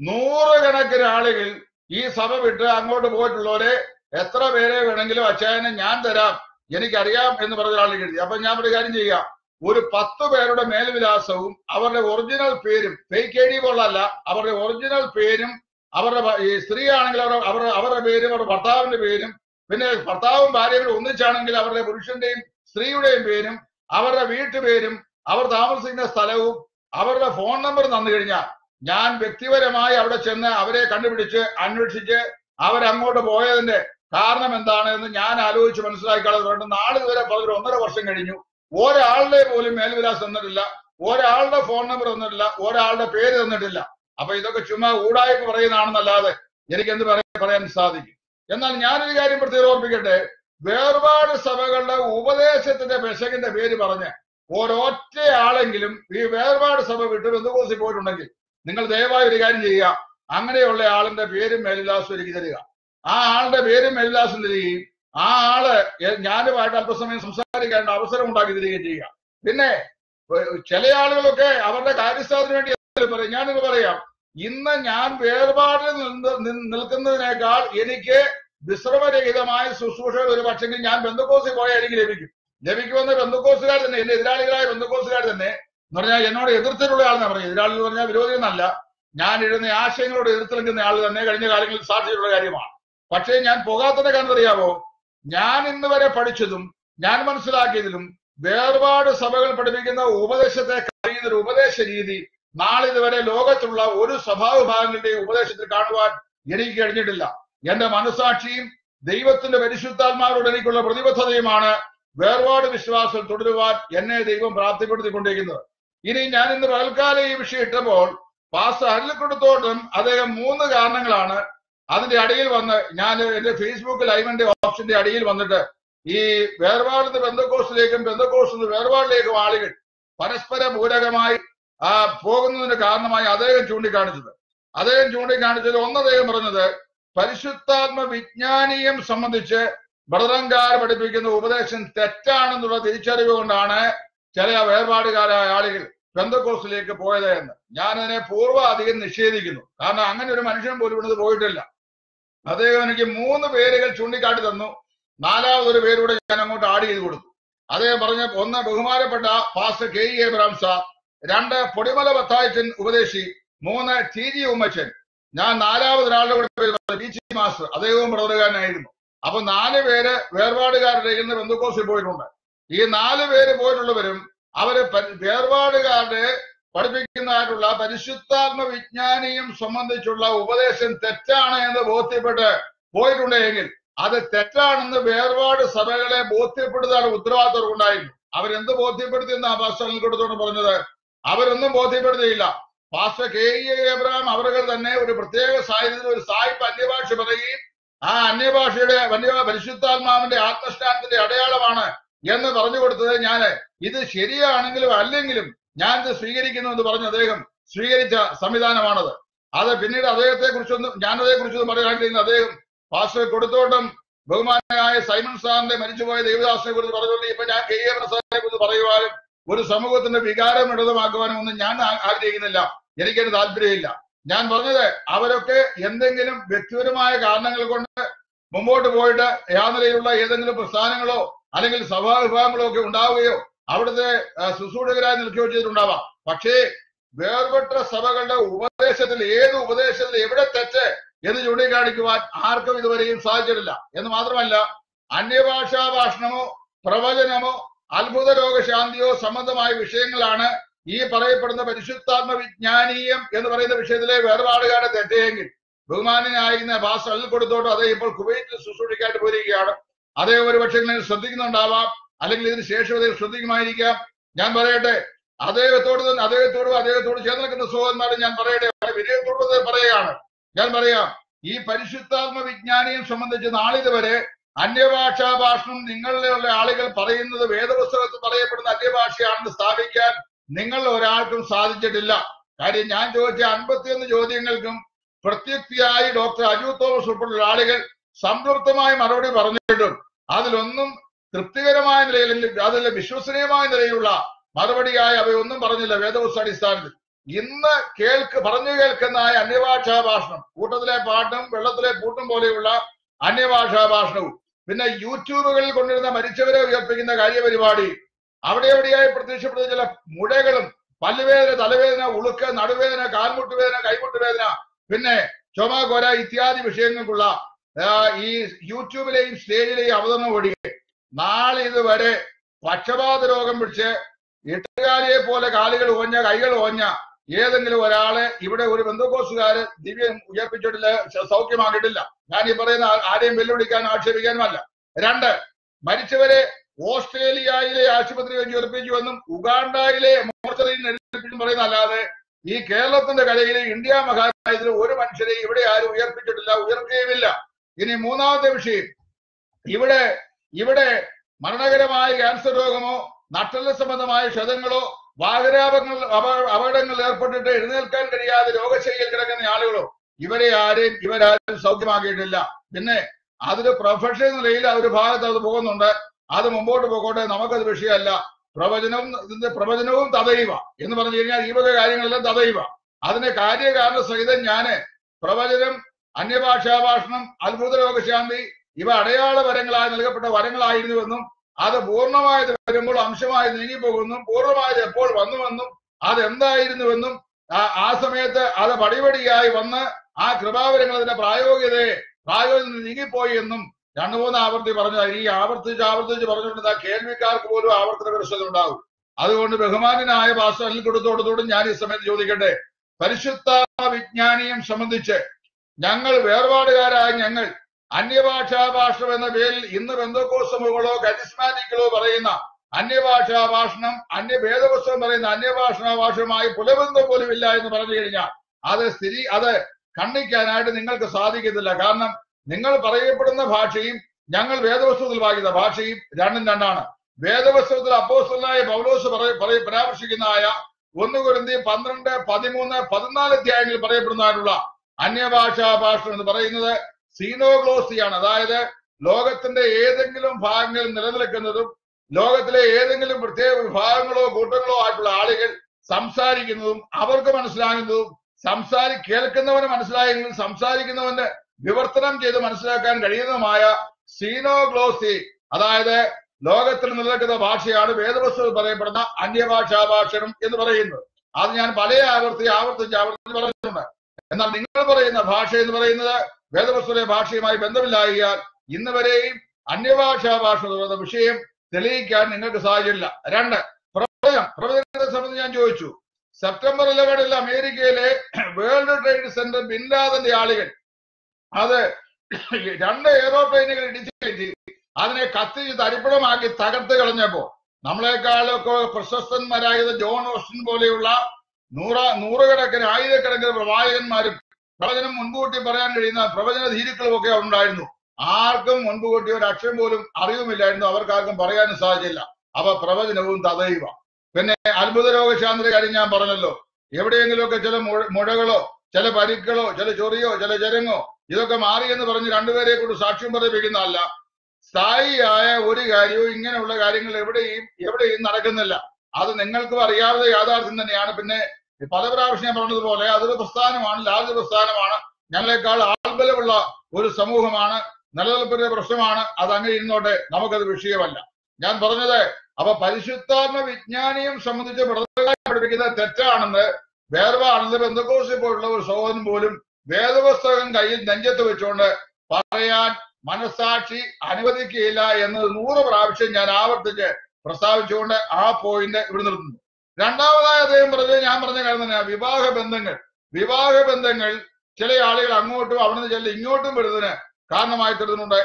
നൂറുകണക്കിന് ആളുകൾ ഈ സഭ വിട്ട് അങ്ങോട്ട് പോയിട്ടുള്ളവരെ എത്ര പേരെ വേണമെങ്കിലും അച്ചായനെ ഞാൻ തരാം എനിക്കറിയാം എന്ന് പറഞ്ഞ ഒരാൾ എഴുതി അപ്പൊ ഞാൻ ഒരു കാര്യം ചെയ്യാം. ഒരു പത്ത് പേരുടെ മേൽവിലാസവും അവരുടെ ഒറിജിനൽ പേരും ഫേക്ക് ഐ ഡി പോലല്ല അവരുടെ ഒറിജിനൽ പേരും അവരുടെ ഈ സ്ത്രീ ആണെങ്കിൽ അവരുടെ അവരുടെ അവരുടെ പേരും അവരുടെ ഭർത്താവിന്റെ പേരും പിന്നെ ഭർത്താവും ഭാര്യയും ഒന്നിച്ചാണെങ്കിൽ അവരുടെ പുരുഷന്റെയും സ്ത്രീയുടെയും പേരും അവരുടെ വീട്ടുപേരും അവർ താമസിക്കുന്ന സ്ഥലവും അവരുടെ ഫോൺ നമ്പർ തന്നു കഴിഞ്ഞാൽ ഞാൻ വ്യക്തിപരമായി അവിടെ ചെന്ന് അവരെ കണ്ടുപിടിച്ച് അന്വേഷിച്ച് അവരങ്ങോട്ട് പോയതിന്റെ കാരണം എന്താണ് എന്ന് ഞാൻ ആലോചിച്ച് മനസ്സിലാക്കാതെ വേണ്ട നാളെ വരെ പതിനൊരു ഒന്നര വർഷം കഴിഞ്ഞു. ഒരാളുടെ പോലും മേൽവിലാസം തന്നിട്ടില്ല. ഒരാളുടെ ഫോൺ നമ്പർ തന്നിട്ടില്ല. ഒരാളുടെ പേര് തന്നിട്ടില്ല. അപ്പൊ ഇതൊക്കെ ചുമ്മാ ഊടായ്പ പറയുന്നതാണെന്നല്ലാതെ എനിക്ക് എന്ത് പറയാൻ സാധിക്കും. എന്നാൽ ഞാനൊരു കാര്യം പ്രത്യേകം ഓർപ്പിക്കട്ടെ. വേർപാട് സഭകളുടെ ഉപദേശത്തിന്റെ പെശകിന്റെ പേര് പറഞ്ഞ് ഒരൊറ്റ ആളെങ്കിലും ഈ വേർപാട് സഭ വിട്ട് ബന്ധുക്കോസിൽ പോയിട്ടുണ്ടെങ്കിൽ നിങ്ങൾ ദയവായി ഒരു കാര്യം ചെയ്യുക. അങ്ങനെയുള്ള ആളിന്റെ പേരും മേൽവിലാസവും എനിക്ക് തരിക. ആ ആളുടെ പേരും മേൽവിലാസം തരികയും ആ ആൾ ഞാനുമായിട്ട് അല്പസമയം സംസാരിക്കേണ്ട അവസരം ഉണ്ടാക്കി തരികയും ചെയ്യുക പിന്നെ ചില ആളുകളൊക്കെ അവരുടെ കാര്യസ്ഥാനത്തിന് വേണ്ടി പറയും. ഞാനിത് പറയാം. ഇന്ന് ഞാൻ വേർപാടിൽ നിൽക്കുന്നതിനേക്കാൾ എനിക്ക് വിശ്രമരഹിതമായ ശുശ്രൂഷകൾ ഒരു പക്ഷെങ്കിൽ ഞാൻ ബന്ധുക്കോസിൽ പോയാൽ എനിക്ക് ലഭിക്കും. ലഭിക്കുമെന്ന് ബന്ധുക്കോസുകാർ തന്നെ എന്റെ എതിരാളികളായ ബന്ധുക്കോസുകാർ തന്നെ എന്ന് പറഞ്ഞാൽ എന്നോട് എതിർത്തിട്ടുള്ള ആളെന്ന് പറയും എതിരാളി എന്ന് പറഞ്ഞാൽ വിരോധി എന്നല്ല. ഞാൻ എഴുതുന്ന ആശയങ്ങളോട് എതിർത്ത് നിൽക്കുന്ന ആൾ തന്നെ കഴിഞ്ഞ കാലങ്ങളിൽ സാധിച്ചിട്ടുള്ള കാര്യമാണ്. പക്ഷേ ഞാൻ പോകാത്തതിന്റെ കാരണം അറിയാമോ ഞാൻ ഇന്ന് വരെ പഠിച്ചതും ഞാൻ മനസ്സിലാക്കിയതിലും വേർപാട് സഭകൾ പഠിപ്പിക്കുന്ന ഉപദേശത്തെ കഴിയുന്ന ഒരു ഉപദേശ രീതി നാളെ ഇതുവരെ ലോകത്തുള്ള ഒരു സഭാവിഭാഗങ്ങളുടെയും ഉപദേശത്തിൽ കാണുവാൻ എനിക്ക് കഴിഞ്ഞിട്ടില്ല. എന്റെ മനസാക്ഷിയും ദൈവത്തിന്റെ പരിശുദ്ധാത്മാവരോട് എനിക്കുള്ള പ്രതിബദ്ധതയുമാണ് വേർപാട് വിശ്വാസം തുടരുവാൻ എന്നെ ദൈവം പ്രാപ്തിപ്പെടുത്തിക്കൊണ്ടിരിക്കുന്നത്. ഇനി ഞാൻ ഇന്ന് പകൽക്കാലം ഈ വിഷയം ഇട്ടപ്പോൾ പാസ്റ്റർ അരുളിക്കൊടുത്തോട്ടും അദ്ദേഹം മൂന്ന് കാരണങ്ങളാണ് അതിന്റെ അടിയിൽ വന്ന് ഞാൻ എന്റെ ഫേസ്ബുക്ക് ലൈവിന്റെ ഓപ്ഷന്റെ അടിയിൽ വന്നിട്ട് ഈ വേർപാടിന് ബന്ധക്കോസിലേക്കും നിന്ന് വേർപാടിലേക്കും ആളുകൾ പരസ്പര പൂരകമായി ആ പോകുന്നതിന് കാരണമായി അദ്ദേഹം ചൂണ്ടിക്കാണിച്ചത്. അദ്ദേഹം ചൂണ്ടിക്കാണിച്ചത് ഒന്ന് അദ്ദേഹം പറഞ്ഞത് പരിശുദ്ധാത്മ വിജ്ഞാനീയം സംബന്ധിച്ച് ബ്രദറങ്കാർ പഠിപ്പിക്കുന്ന ഉപദേശം തെറ്റാണെന്നുള്ള തിരിച്ചറിവ് കൊണ്ടാണ് ചില വേർപാടുകാരായ ആളുകൾ ബന്ധക്കോസിലേക്ക് പോയത് എന്ന്. ഞാൻ അതിനെ പൂർവാധികം നിഷേധിക്കുന്നു. കാരണം അങ്ങനെ ഒരു മനുഷ്യൻ പോലും ഇവിടുന്ന് പോയിട്ടില്ല. അദ്ദേഹം എനിക്ക് മൂന്ന് പേരുകൾ ചൂണ്ടിക്കാട്ടി തന്നു. നാലാമതൊരു പേരൂടെ ഞാൻ അങ്ങോട്ട് ആഡ് ചെയ്ത് കൊടുത്തു. അദ്ദേഹം പറഞ്ഞ ഒന്ന് ബഹുമാനപ്പെട്ട ഫാസ് കെ ഇ എബ്രാം സാർ രണ്ട് പൊടിമല ബത്തായച്ചൻ ഉപദേശി മൂന്ന് ടി ജി ഉമ്മച്ചൻ. ഞാൻ നാലാമത് ഒരാളുടെ കൂടെ പേര് പറഞ്ഞു, പി ജി മാസ്റ്റർ. അദ്ദേഹവും പ്രവർത്തകനായിരുന്നു. അപ്പൊ നാല് പേര് വേർപാടുകാരുടെ ഇന്ന് ബന്ധുക്കോസിൽ പോയിട്ടുണ്ട്. ഈ നാല് പേര് പോയിട്ടുള്ളവരും അവർ വേർപാടുകാരുടെ പഠിപ്പിക്കുന്നതായിട്ടുള്ള പരിശുദ്ധാത്മ വിജ്ഞാനിയും സംബന്ധിച്ചുള്ള ഉപദേശം തെറ്റാണ് എന്ന് ബോധ്യപ്പെട്ട് പോയിട്ടുണ്ടെങ്കിൽ അത് തെറ്റാണെന്ന് വേർപാട് സഭകളെ ബോധ്യപ്പെടുത്താൻ ഉത്തരവാദിത്തം ഉണ്ടായിരുന്നു. അവരെന്ത് ബോധ്യപ്പെടുത്തിയെന്ന് ആ പാസ്റ്ററിൽ കൊടുത്തോണ്ട് പറഞ്ഞത്? അവരൊന്നും ബോധ്യപ്പെടുത്തിയില്ല. പാസ്റ്റർ കെ ഇ എബ്രഹാം അവരുകൾ തന്നെ ഒരു പ്രത്യേക സാഹചര്യത്തിൽ ഒരു സായിപ്പ് അന്യഭാഷ പറയുകയും ആ അന്യഭാഷയുടെ വന്യ പരിശുദ്ധാത്മാവിന്റെ ആത്മസ്നാനത്തിന്റെ അടയാളമാണ് എന്ന് പറഞ്ഞു കൊടുത്തത് ഞാൻ. ഇത് ശരിയാണെങ്കിലും അല്ലെങ്കിലും ഞാൻ ഇത് സ്വീകരിക്കുന്നു എന്ന് പറഞ്ഞ അദ്ദേഹം സ്വീകരിച്ച സംവിധാനമാണത്. അത് പിന്നീട് അദ്ദേഹത്തെ കുറിച്ചൊന്നും ഞാൻ അതേ കുറിച്ചൊന്നും പറയാൻ അദ്ദേഹം പാസ്റ്റർ കൊടുത്തോട്ടും ബഹുമാനായ സൈമൺ സാറിന്റെ മരിച്ചുപോയ ദേവദാസിനെ കുറിച്ച് പറഞ്ഞുകൊണ്ട് ഇപ്പൊ ഞാൻ കെ. എ. പ്രസാദിനെ കുറിച്ച് പറയുവാനും ഒരു സമൂഹത്തിന്റെ വികാരം ഇടതമാക്കുവാനും ഒന്നും ഞാൻ ആഗ്രഹിക്കുന്നില്ല. എനിക്കതിന് താല്പര്യമില്ല. ഞാൻ പറഞ്ഞത് അവരൊക്കെ എന്തെങ്കിലും വ്യക്തിപരമായ കാരണങ്ങൾ കൊണ്ട് മുമ്പോട്ട് പോയിട്ട് യാതൊരയിലുള്ള ഏതെങ്കിലും പ്രസ്ഥാനങ്ങളോ അല്ലെങ്കിൽ സഭാവിഭാഗങ്ങളോ ഒക്കെ ഉണ്ടാവുകയോ അവിടുത്തെ ശുശ്രൂഷകരായി നിൽക്കുകയോ ചെയ്തിട്ടുണ്ടാവാം. പക്ഷേ വേർപെട്ട സഭകളുടെ ഉപദേശത്തിൽ ഏത് ഉപദേശത്തിൽ എവിടെ തെറ്റ് എന്ന് ചൂണ്ടിക്കാണിക്കുവാൻ ആർക്കും ഇതുവരെയും സാധിച്ചിട്ടില്ല. എന്ന് മാത്രമല്ല അന്യഭാഷാ ഭാഷണമോ പ്രവചനമോ അത്ഭുത രോഗശാന്തിയോ സംബന്ധമായ വിഷയങ്ങളാണ് ഈ പറയപ്പെടുന്ന പരിശുദ്ധാത്മ വിജ്ഞാനീയം എന്ന് പറയുന്ന വിഷയത്തിലെ വേർപാടുകാരുടെ തെറ്റയെങ്കിൽ ബഹുമാനായിരുന്ന ഭാഷ അൽ കൊടുത്തോട്ട് അതേ ഇപ്പോൾ കുവൈറ്റിൽ ശുശ്രൂഷിക്കായിട്ട് പോയിരിക്കുകയാണ്. അതേ ഒരു പക്ഷേ ശ്രദ്ധിക്കുന്നുണ്ടാവാം. അല്ലെങ്കിൽ ഇതിന് ശേഷം അദ്ദേഹം ശ്രദ്ധിക്കുമായിരിക്കാം. ഞാൻ പറയട്ടെ അദ്ദേഹത്തോട് തന്നെ അദ്ദേഹത്തോടും അദ്ദേഹത്തോട് ചേർന്ന് നിൽക്കുന്ന സഹോദരന്മാരും ഞാൻ പറയട്ടെ വിനയത്തോട് പറയുകയാണ്. ഞാൻ പറയാം ഈ പരിശുദ്ധാത്മ വിജ്ഞാനിയെ സംബന്ധിച്ച് നാളിതുവരെ അന്യഭാഷാ ഭാഷണം നിങ്ങളിലുള്ള ആളുകൾ പറയുന്നത് വേദപുസ്തകത്തിൽ പറയപ്പെടുന്ന അന്യഭാഷയാണെന്ന് സ്ഥാപിക്കാൻ നിങ്ങൾ ഒരാൾക്കും സാധിച്ചിട്ടില്ല. കാര്യം ഞാൻ ചോദിച്ച അൻപത്തിയൊന്ന് ചോദ്യങ്ങൾക്കും പ്രത്യക്തിയായി ഡോക്ടർ അജു തോമസ് ഉൾപ്പെടെയുള്ള ആളുകൾ സംതൃപ്തമായി മറുപടി പറഞ്ഞിട്ടുണ്ട്. അതിലൊന്നും തൃപ്തികരമായ നിലയിൽ അതിൽ വിശ്വസനീയമായ നിലയിലുള്ള മറുപടിയായി അവയൊന്നും പറഞ്ഞില്ല വേദപുസ്തക അടിസ്ഥാനത്തിൽ ഇന്ന് കേൾക്ക് പറഞ്ഞു കേൾക്കുന്ന അന്യഭാഷാ ഭാഷണം കൂട്ടത്തിലെ പാട്ടും വെള്ളത്തിലെ പൂട്ടും പോലെയുള്ള അന്യഭാഷാ ഭാഷണവും പിന്നെ യൂട്യൂബുകളിൽ കൊണ്ടിരുന്ന മരിച്ചവരെ ഉയർപ്പിക്കുന്ന കാര്യപരിപാടി അവിടെ എവിടെയായി പ്രത്യക്ഷപ്പെടുന്ന ചില മുഴകളും പല്ലുവേദന തലവേദന ഉളുക്ക് നടുവേദന കാൽമുട്ടുവേദന കൈമുട്ടുവേദന പിന്നെ ചുമ കൊര ഇത്യാദി വിഷയങ്ങൾക്കുള്ള ഈ യൂട്യൂബിലെയും സ്റ്റേജിലെയും അവതരണം ഒഴികെ നാളെ ഇതുവരെ പക്ഷപാത രോഗം പിടിച്ച് എട്ടുകാരിയെ പോലെ കാലുകൾ ഓഞ്ഞ കൈകൾ ഓഞ്ഞ ഏതെങ്കിലും ഒരാളെ ഇവിടെ ഒരു ബന്ധുക്കോസുകാര് ദിവ്യം ഉയർപ്പിച്ചിട്ടില്ല സൗഖ്യമാക്കിയിട്ടില്ല. ഞാൻ ഈ പറയുന്ന ആരെയും വെല്ലുവിളിക്കാൻ ആക്ഷേപിക്കാനുമല്ല. രണ്ട് മരിച്ചവരെ ഓസ്ട്രേലിയയിലെ ആശുപത്രി വെച്ച് ഉയർപ്പിച്ചുവെന്നും ഉഗാണ്ടയിലെ മോർച്ചറിയിൽ എഴുതിപ്പിച്ചും പറയുന്ന അല്ലാതെ ഈ കേരളത്തിന്റെ കരയിലെ ഇന്ത്യ മഹാരാജ്യത്തിൽ ഒരു മനുഷ്യരെ ഇവിടെ ആരും ഉയർപ്പിച്ചിട്ടില്ല ഉയർത്തുകയുമില്ല ഇനി മൂന്നാമത്തെ വിഷയം. ഇവിടെ ഇവിടെ മരണകരമായ ക്യാൻസർ രോഗമോ നട്ടല സംബന്ധമായ ക്ഷതങ്ങളോ വാഹനാപങ്ങൾ അപകടങ്ങൾ ഏർപ്പെട്ടിട്ട് എഴുന്നേൽക്കാൻ കഴിയാതെ രോഗശൈലിയിൽ കിടക്കുന്ന ആളുകളോ ഇവരെ ആരെയും ഇവരാരും സൗഖ്യമാക്കിയിട്ടില്ല. പിന്നെ അതൊരു പ്രൊഫഷണൽ നിലയിൽ ആ ഒരു ഭാഗത്ത് അത് പോകുന്നുണ്ട്. അത് മുമ്പോട്ട് പോകോട്ടെ നമുക്കത് വിഷയമല്ല. പ്രവചനവും ഇതിന്റെ പ്രവചനവും തതൈവ എന്ന് പറഞ്ഞു കഴിഞ്ഞാൽ ഈ വക കാര്യങ്ങളെല്ലാം തതൈവ അതിന്റെ കാര്യകാരണ സഹിതം ഞാൻ പ്രവചനം അന്യഭാഷാഭാഷണം അത്ഭുത രോഗശാന്തി ഇവ അടയാള വരങ്ങളായി നൽകപ്പെട്ട വരങ്ങളായിരുന്നുവെന്നും അത് പൂർണമായത് വരുമ്പോൾ അംശമായി നീങ്ങിപ്പോകുന്നു പൂർണമായത് എപ്പോൾ വന്നുവെന്നും അത് എന്തായിരുന്നുവെന്നും ആ ആ സമയത്ത് അത് പടിപടിയായി വന്ന് ആ കൃപാവരങ്ങൾ അതിന്റെ പ്രായോഗികതയെ പ്രായോഗികത നീങ്ങിപ്പോയി എന്നും രണ്ടു മൂന്ന് ആവർത്തി പറഞ്ഞു ഈ ആവർത്തിച്ച് ആവർത്തിച്ച് പറഞ്ഞുകൊണ്ട് ആ കേൾവിക്കാർക്ക് പോലും ആവർത്തന പരിശോധന ഉണ്ടാകും. അതുകൊണ്ട് ബഹുമാനായ ഭാഷയിൽ കൊടുത്തോടത്തോടും ഞാൻ ഈ സമയത്ത് ചോദിക്കട്ടെ പരിശുദ്ധ വിജ്ഞാനിയും സംബന്ധിച്ച് ഞങ്ങൾ വേർപാടുകാരായ ഞങ്ങൾ അന്യഭാഷാ ഭാഷണം എന്ന പേരിൽ ഇന്ന് ബന്ധുക്കോസമുകളോ കരിസ്മാറ്റിക്കുകളോ പറയുന്ന അന്യഭാഷാ ഭാഷണം അന്യ ഭേദപുസ്തകം പറയുന്ന അന്യഭാഷണ ഭാഷയുമായി പുലബന്ധം പോലും ഇല്ല എന്ന് പറഞ്ഞു കഴിഞ്ഞാൽ അത് സ്ഥിതി അത് ഖണ്ഡിക്കാനായിട്ട് നിങ്ങൾക്ക് സാധിക്കത്തില്ല. കാരണം നിങ്ങൾ പറയപ്പെടുന്ന ഭാഷയും ഞങ്ങൾ വേദപുസ്തകത്തിൽ വായിക്കുന്ന ഭാഷയും രണ്ടും രണ്ടാണ്. വേദപുസ്തകത്തിൽ അപ്പോസ്റ്റലായ പൗലോസ് പരാമർശിക്കുന്നതായ ഒന്ന് കുരുന്തി പന്ത്രണ്ട് പതിമൂന്ന് പതിനാല് അധ്യായങ്ങളിൽ പറയപ്പെടുന്നതായിട്ടുള്ള അന്യഭാഷാ ഭാഷ എന്ന് പറയുന്നത് സീനോഗ്ലോസിയാണ് അതായത് ലോകത്തിന്റെ ഏതെങ്കിലും ഭാഗങ്ങളിൽ നിലനിൽക്കുന്നതും ലോകത്തിലെ ഏതെങ്കിലും പ്രത്യേക വിഭാഗങ്ങളോ കൂട്ടങ്ങളോ ആയിട്ടുള്ള ആളുകൾ സംസാരിക്കുന്നതും അവർക്ക് മനസ്സിലാകുന്നതും സംസാരി കേൾക്കുന്നവന് മനസ്സിലായെങ്കിൽ സംസാരിക്കുന്നവന്റെ വിവർത്തനം ചെയ്ത് മനസ്സിലാക്കാൻ കഴിയുന്നതുമായ സീനോഗ്ലോസി അതായത് ലോകത്തിൽ നിലനിൽക്കുന്ന ഭാഷയാണ് വേദപുസ്തകത്തിൽ പറയപ്പെടുന്ന അന്യഭാഷാ ഭാഷണം എന്ന് പറയുന്നത്. അത് ഞാൻ പല ആവർത്തി ആവർത്തിച്ച് ആവർത്തിച്ച് പറഞ്ഞിട്ടുണ്ട്. എന്നാൽ നിങ്ങൾ പറയുന്ന ഭാഷ എന്ന് പറയുന്നത് വേദപുസ്തക ഭാഷയുമായി ബന്ധമില്ലായാൽ ഇന്ന് വരെയും അന്യഭാഷാ ഭാഷ എന്ന് വിഷയം തെളിയിക്കാൻ നിങ്ങൾക്ക് സാഹചര്യമില്ല. രണ്ട് പ്രവചനം പ്രവചനത്തെ സംബന്ധിച്ച് ഞാൻ ചോദിച്ചു. സെപ്റ്റംബർ ഇലവനിൽ അമേരിക്കയിലെ വേൾഡ് ട്രേഡ് സെന്റർ ബിൻലാദന്റെ ആളുകൾ അത് രണ്ട് എയ്റോപ്ലെയിനുകൾ ഇടിച്ചു ചെയ്തു അതിനെ കത്തിച്ച് തരിപ്പണമാക്കി തകർത്ത് കളഞ്ഞപ്പോ നമ്മളെക്കാളൊക്കെ പ്രശസ്തന്മാരായത് ജോൺ ഓസ്റ്റിൻ പോലെയുള്ള നൂറ നൂറുകണക്കിന് ആയിരക്കണക്കിന് പ്രവാചകന്മാരും പ്രവചനം മുൻകൂട്ടി പറയാൻ കഴിയുന്ന പ്രവചന ധീരുക്കളും ഒക്കെ ഉണ്ടായിരുന്നു. ആർക്കും മുൻകൂട്ടി ഒരു അക്ഷരം പോലും അറിവുമില്ലായിരുന്നു. അവർക്കാർക്കും പറയാനും സാധിച്ചില്ല അവ പ്രവചനവും തതയുക പിന്നെ അത്ഭുത രോഗശാന്തിയുടെ കാര്യം ഞാൻ പറഞ്ഞല്ലോ. എവിടെയെങ്കിലുമൊക്കെ ചില മുഴകളോ ചില പരിക്കളോ ചില ചൊറിയോ ചില ചരങ്ങോ ഇതൊക്കെ മാറി എന്ന് പറഞ്ഞ് രണ്ടുപേരെ കൊണ്ട് സാക്ഷ്യം പറയിപ്പിക്കുന്നതല്ല. സ്ഥായിയായ ഒരു കാര്യവും ഇങ്ങനെയുള്ള കാര്യങ്ങൾ എവിടെയും എവിടെയും നടക്കുന്നില്ല. അത് നിങ്ങൾക്കും അറിയാവുന്ന യാഥാർത്ഥ്യം തന്നെയാണ്. പിന്നെ പല പ്രാവശ്യം ഞാൻ പറഞ്ഞതുപോലെ അതൊരു പ്രസ്ഥാനമാണ് ലാർജ് പ്രസ്ഥാനമാണ്. ഞങ്ങളെക്കാൾ ആൾബലമുള്ള ഒരു സമൂഹമാണ് നിലനിൽപ്പിന്റെ പ്രശ്നമാണ് അത് അങ്ങനെ ഇരുന്നോട്ടെ നമുക്കത് വിഷയമല്ല. ഞാൻ പറഞ്ഞത് അപ്പൊ പരിശുദ്ധാത്മ വിജ്ഞാനിയും സംബന്ധിച്ച് പഠിപ്പിക്കുന്നത് തെറ്റാണെന്ന് വേർവാണെന്ന് ബന്ധുക്കോസിൽ പോലുള്ള ഒരു സഹോദരൻ പോലും വേദപുസ്തകം കയ്യിൽ നെഞ്ചത്ത് വെച്ചുകൊണ്ട് പറയാൻ മനസാക്ഷി അനുവദിക്കുകയില്ല എന്നത് നൂറ് പ്രാവശ്യം ഞാൻ ആവർത്തിച്ച് പ്രസ്താവിച്ചുകൊണ്ട് ആ പോയിന്റ് ഇവിടെ നിർത്തുന്നു. രണ്ടാമതായി അദ്ദേഹം പറഞ്ഞത് ഞാൻ പറഞ്ഞ കാര്യം തന്നെ വിവാഹ ബന്ധങ്ങൾ. വിവാഹ ബന്ധങ്ങൾ ചില ആളുകൾ അങ്ങോട്ടും അവിടുന്ന് ചില ഇങ്ങോട്ടും വരുന്നതിന് കാരണമായി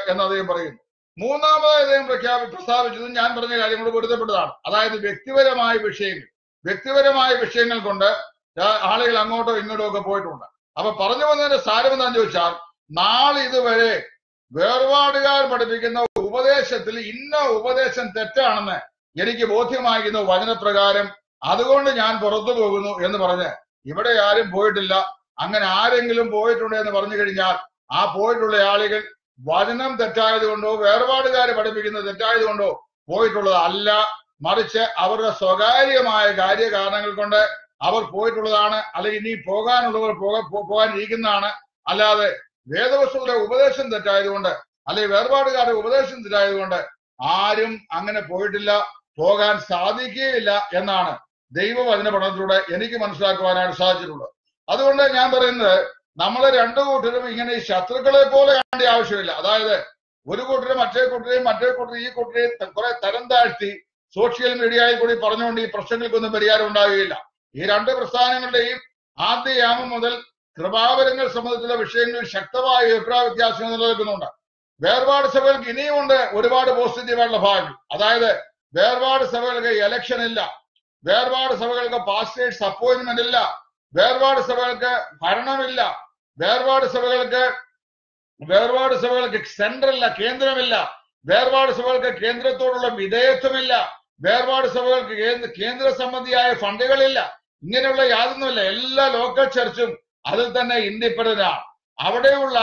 എന്ന് അദ്ദേഹം പറയുന്നു. മൂന്നാമതായി അദ്ദേഹം പ്രഖ്യാപി പ്രസ്താവിച്ചത് ഞാൻ പറഞ്ഞ കാര്യങ്ങളോട് പൊരുത്തപ്പെട്ടതാണ്. അതായത് വ്യക്തിപരമായ വിഷയങ്ങൾ. വ്യക്തിപരമായ വിഷയങ്ങൾ കൊണ്ട് ആളുകൾ അങ്ങോട്ടോ ഇങ്ങോട്ടോ ഒക്കെ പോയിട്ടുണ്ട്. അപ്പൊ പറഞ്ഞു വന്നതിന്റെ സാരം എന്താന്ന് ചോദിച്ചാൽ നാളെ ഇതുവരെ വേർപാടുകാർ പഠിപ്പിക്കുന്ന ഉപദേശത്തിൽ ഇന്ന ഉപദേശം തെറ്റാണെന്ന് എനിക്ക് ബോധ്യമായിരിക്കുന്നു വചനപ്രകാരം അതുകൊണ്ട് ഞാൻ പുറത്തു പോകുന്നു എന്ന് പറഞ്ഞ് ഇവിടെ ആരും പോയിട്ടില്ല. അങ്ങനെ ആരെങ്കിലും പോയിട്ടുണ്ട് എന്ന് പറഞ്ഞു കഴിഞ്ഞാൽ ആ പോയിട്ടുള്ള ആളുകൾ വചനം തെറ്റായത് കൊണ്ടോ വേർപാടുകാർ പഠിപ്പിക്കുന്നത് തെറ്റായത് കൊണ്ടോ പോയിട്ടുള്ളത് അല്ല. മറിച്ച് അവരുടെ സ്വകാര്യമായ കാര്യ കാരണങ്ങൾ കൊണ്ട് അവർ പോയിട്ടുള്ളതാണ്. അല്ലെങ്കിൽ ഇനി പോകാനുള്ളവർ പോകാനിരിക്കുന്നതാണ്. അല്ലാതെ വേദവസ്തുക്കളുടെ ഉപദേശം തെറ്റായതുകൊണ്ട് അല്ലെങ്കിൽ വേർപാടുകാരുടെ ഉപദേശം തെറ്റായതുകൊണ്ട് ആരും അങ്ങനെ പോയിട്ടില്ല. പോകാൻ സാധിക്കുകയില്ല എന്നാണ് ദൈവവചന പഠനത്തിലൂടെ എനിക്ക് മനസ്സിലാക്കുവാനായിട്ട് സാധിച്ചിട്ടുള്ളത് അതുകൊണ്ട് ഞാൻ പറയുന്നത് നമ്മളെ രണ്ടു കൂട്ടരും ഇങ്ങനെ ശത്രുക്കളെ പോലെ കാണേണ്ട ആവശ്യമില്ല. അതായത് ഒരു കൂട്ടരും മറ്റേ കൂട്ടരെയും മറ്റേ കൂട്ടരും ഈ കൂട്ടരെയും കുറെ തരം താഴ്ത്തി സോഷ്യൽ മീഡിയയിൽ കൂടി പറഞ്ഞുകൊണ്ട് ഈ പ്രശ്നങ്ങൾക്കൊന്നും പരിഹാരം ഉണ്ടാകുകയില്ല ഈ രണ്ട് പ്രസ്ഥാനങ്ങളുടെയും ആദ്യ യാമം മുതൽ കൃപാവരങ്ങൾ സംബന്ധിച്ചുള്ള വിഷയങ്ങളിൽ ശക്തമായ അഭിപ്രായ വ്യത്യാസങ്ങൾ നിലനിൽക്കുന്നുണ്ട്. വേർപാട് സഭകൾക്ക് ഇനിയുമുണ്ട് ഒരുപാട് പോസിറ്റീവായിട്ടുള്ള ഭാഗങ്ങൾ. അതായത് വേർപാട് സഭകൾക്ക് ഇലക്ഷൻ ഇല്ല. വേർപാട് സഭകൾക്ക് പാസ്റ്റേഴ്സ് അപ്പോയിന്റ്മെന്റ് ഇല്ല. വേർപാട് സഭകൾക്ക് ഭരണമില്ല. വേർപാട് സഭകൾക്ക് വേർപാട് സഭകൾക്ക് സെൻട്രല്ല കേന്ദ്രമില്ല. വേർപാട് സഭകൾക്ക് കേന്ദ്രത്തോടുള്ള വിധേയത്വമില്ല. വേർപാട് സഭകൾക്ക് കേന്ദ്ര സംബന്ധിയായ ഫണ്ടുകളില്ല. ഇങ്ങനെയുള്ള യാതൊന്നുമില്ല. എല്ലാ ലോക്കൽ ചർച്ചും അതിൽ തന്നെ ഇൻഡിപെൻഡന്റ് അവിടെയുള്ള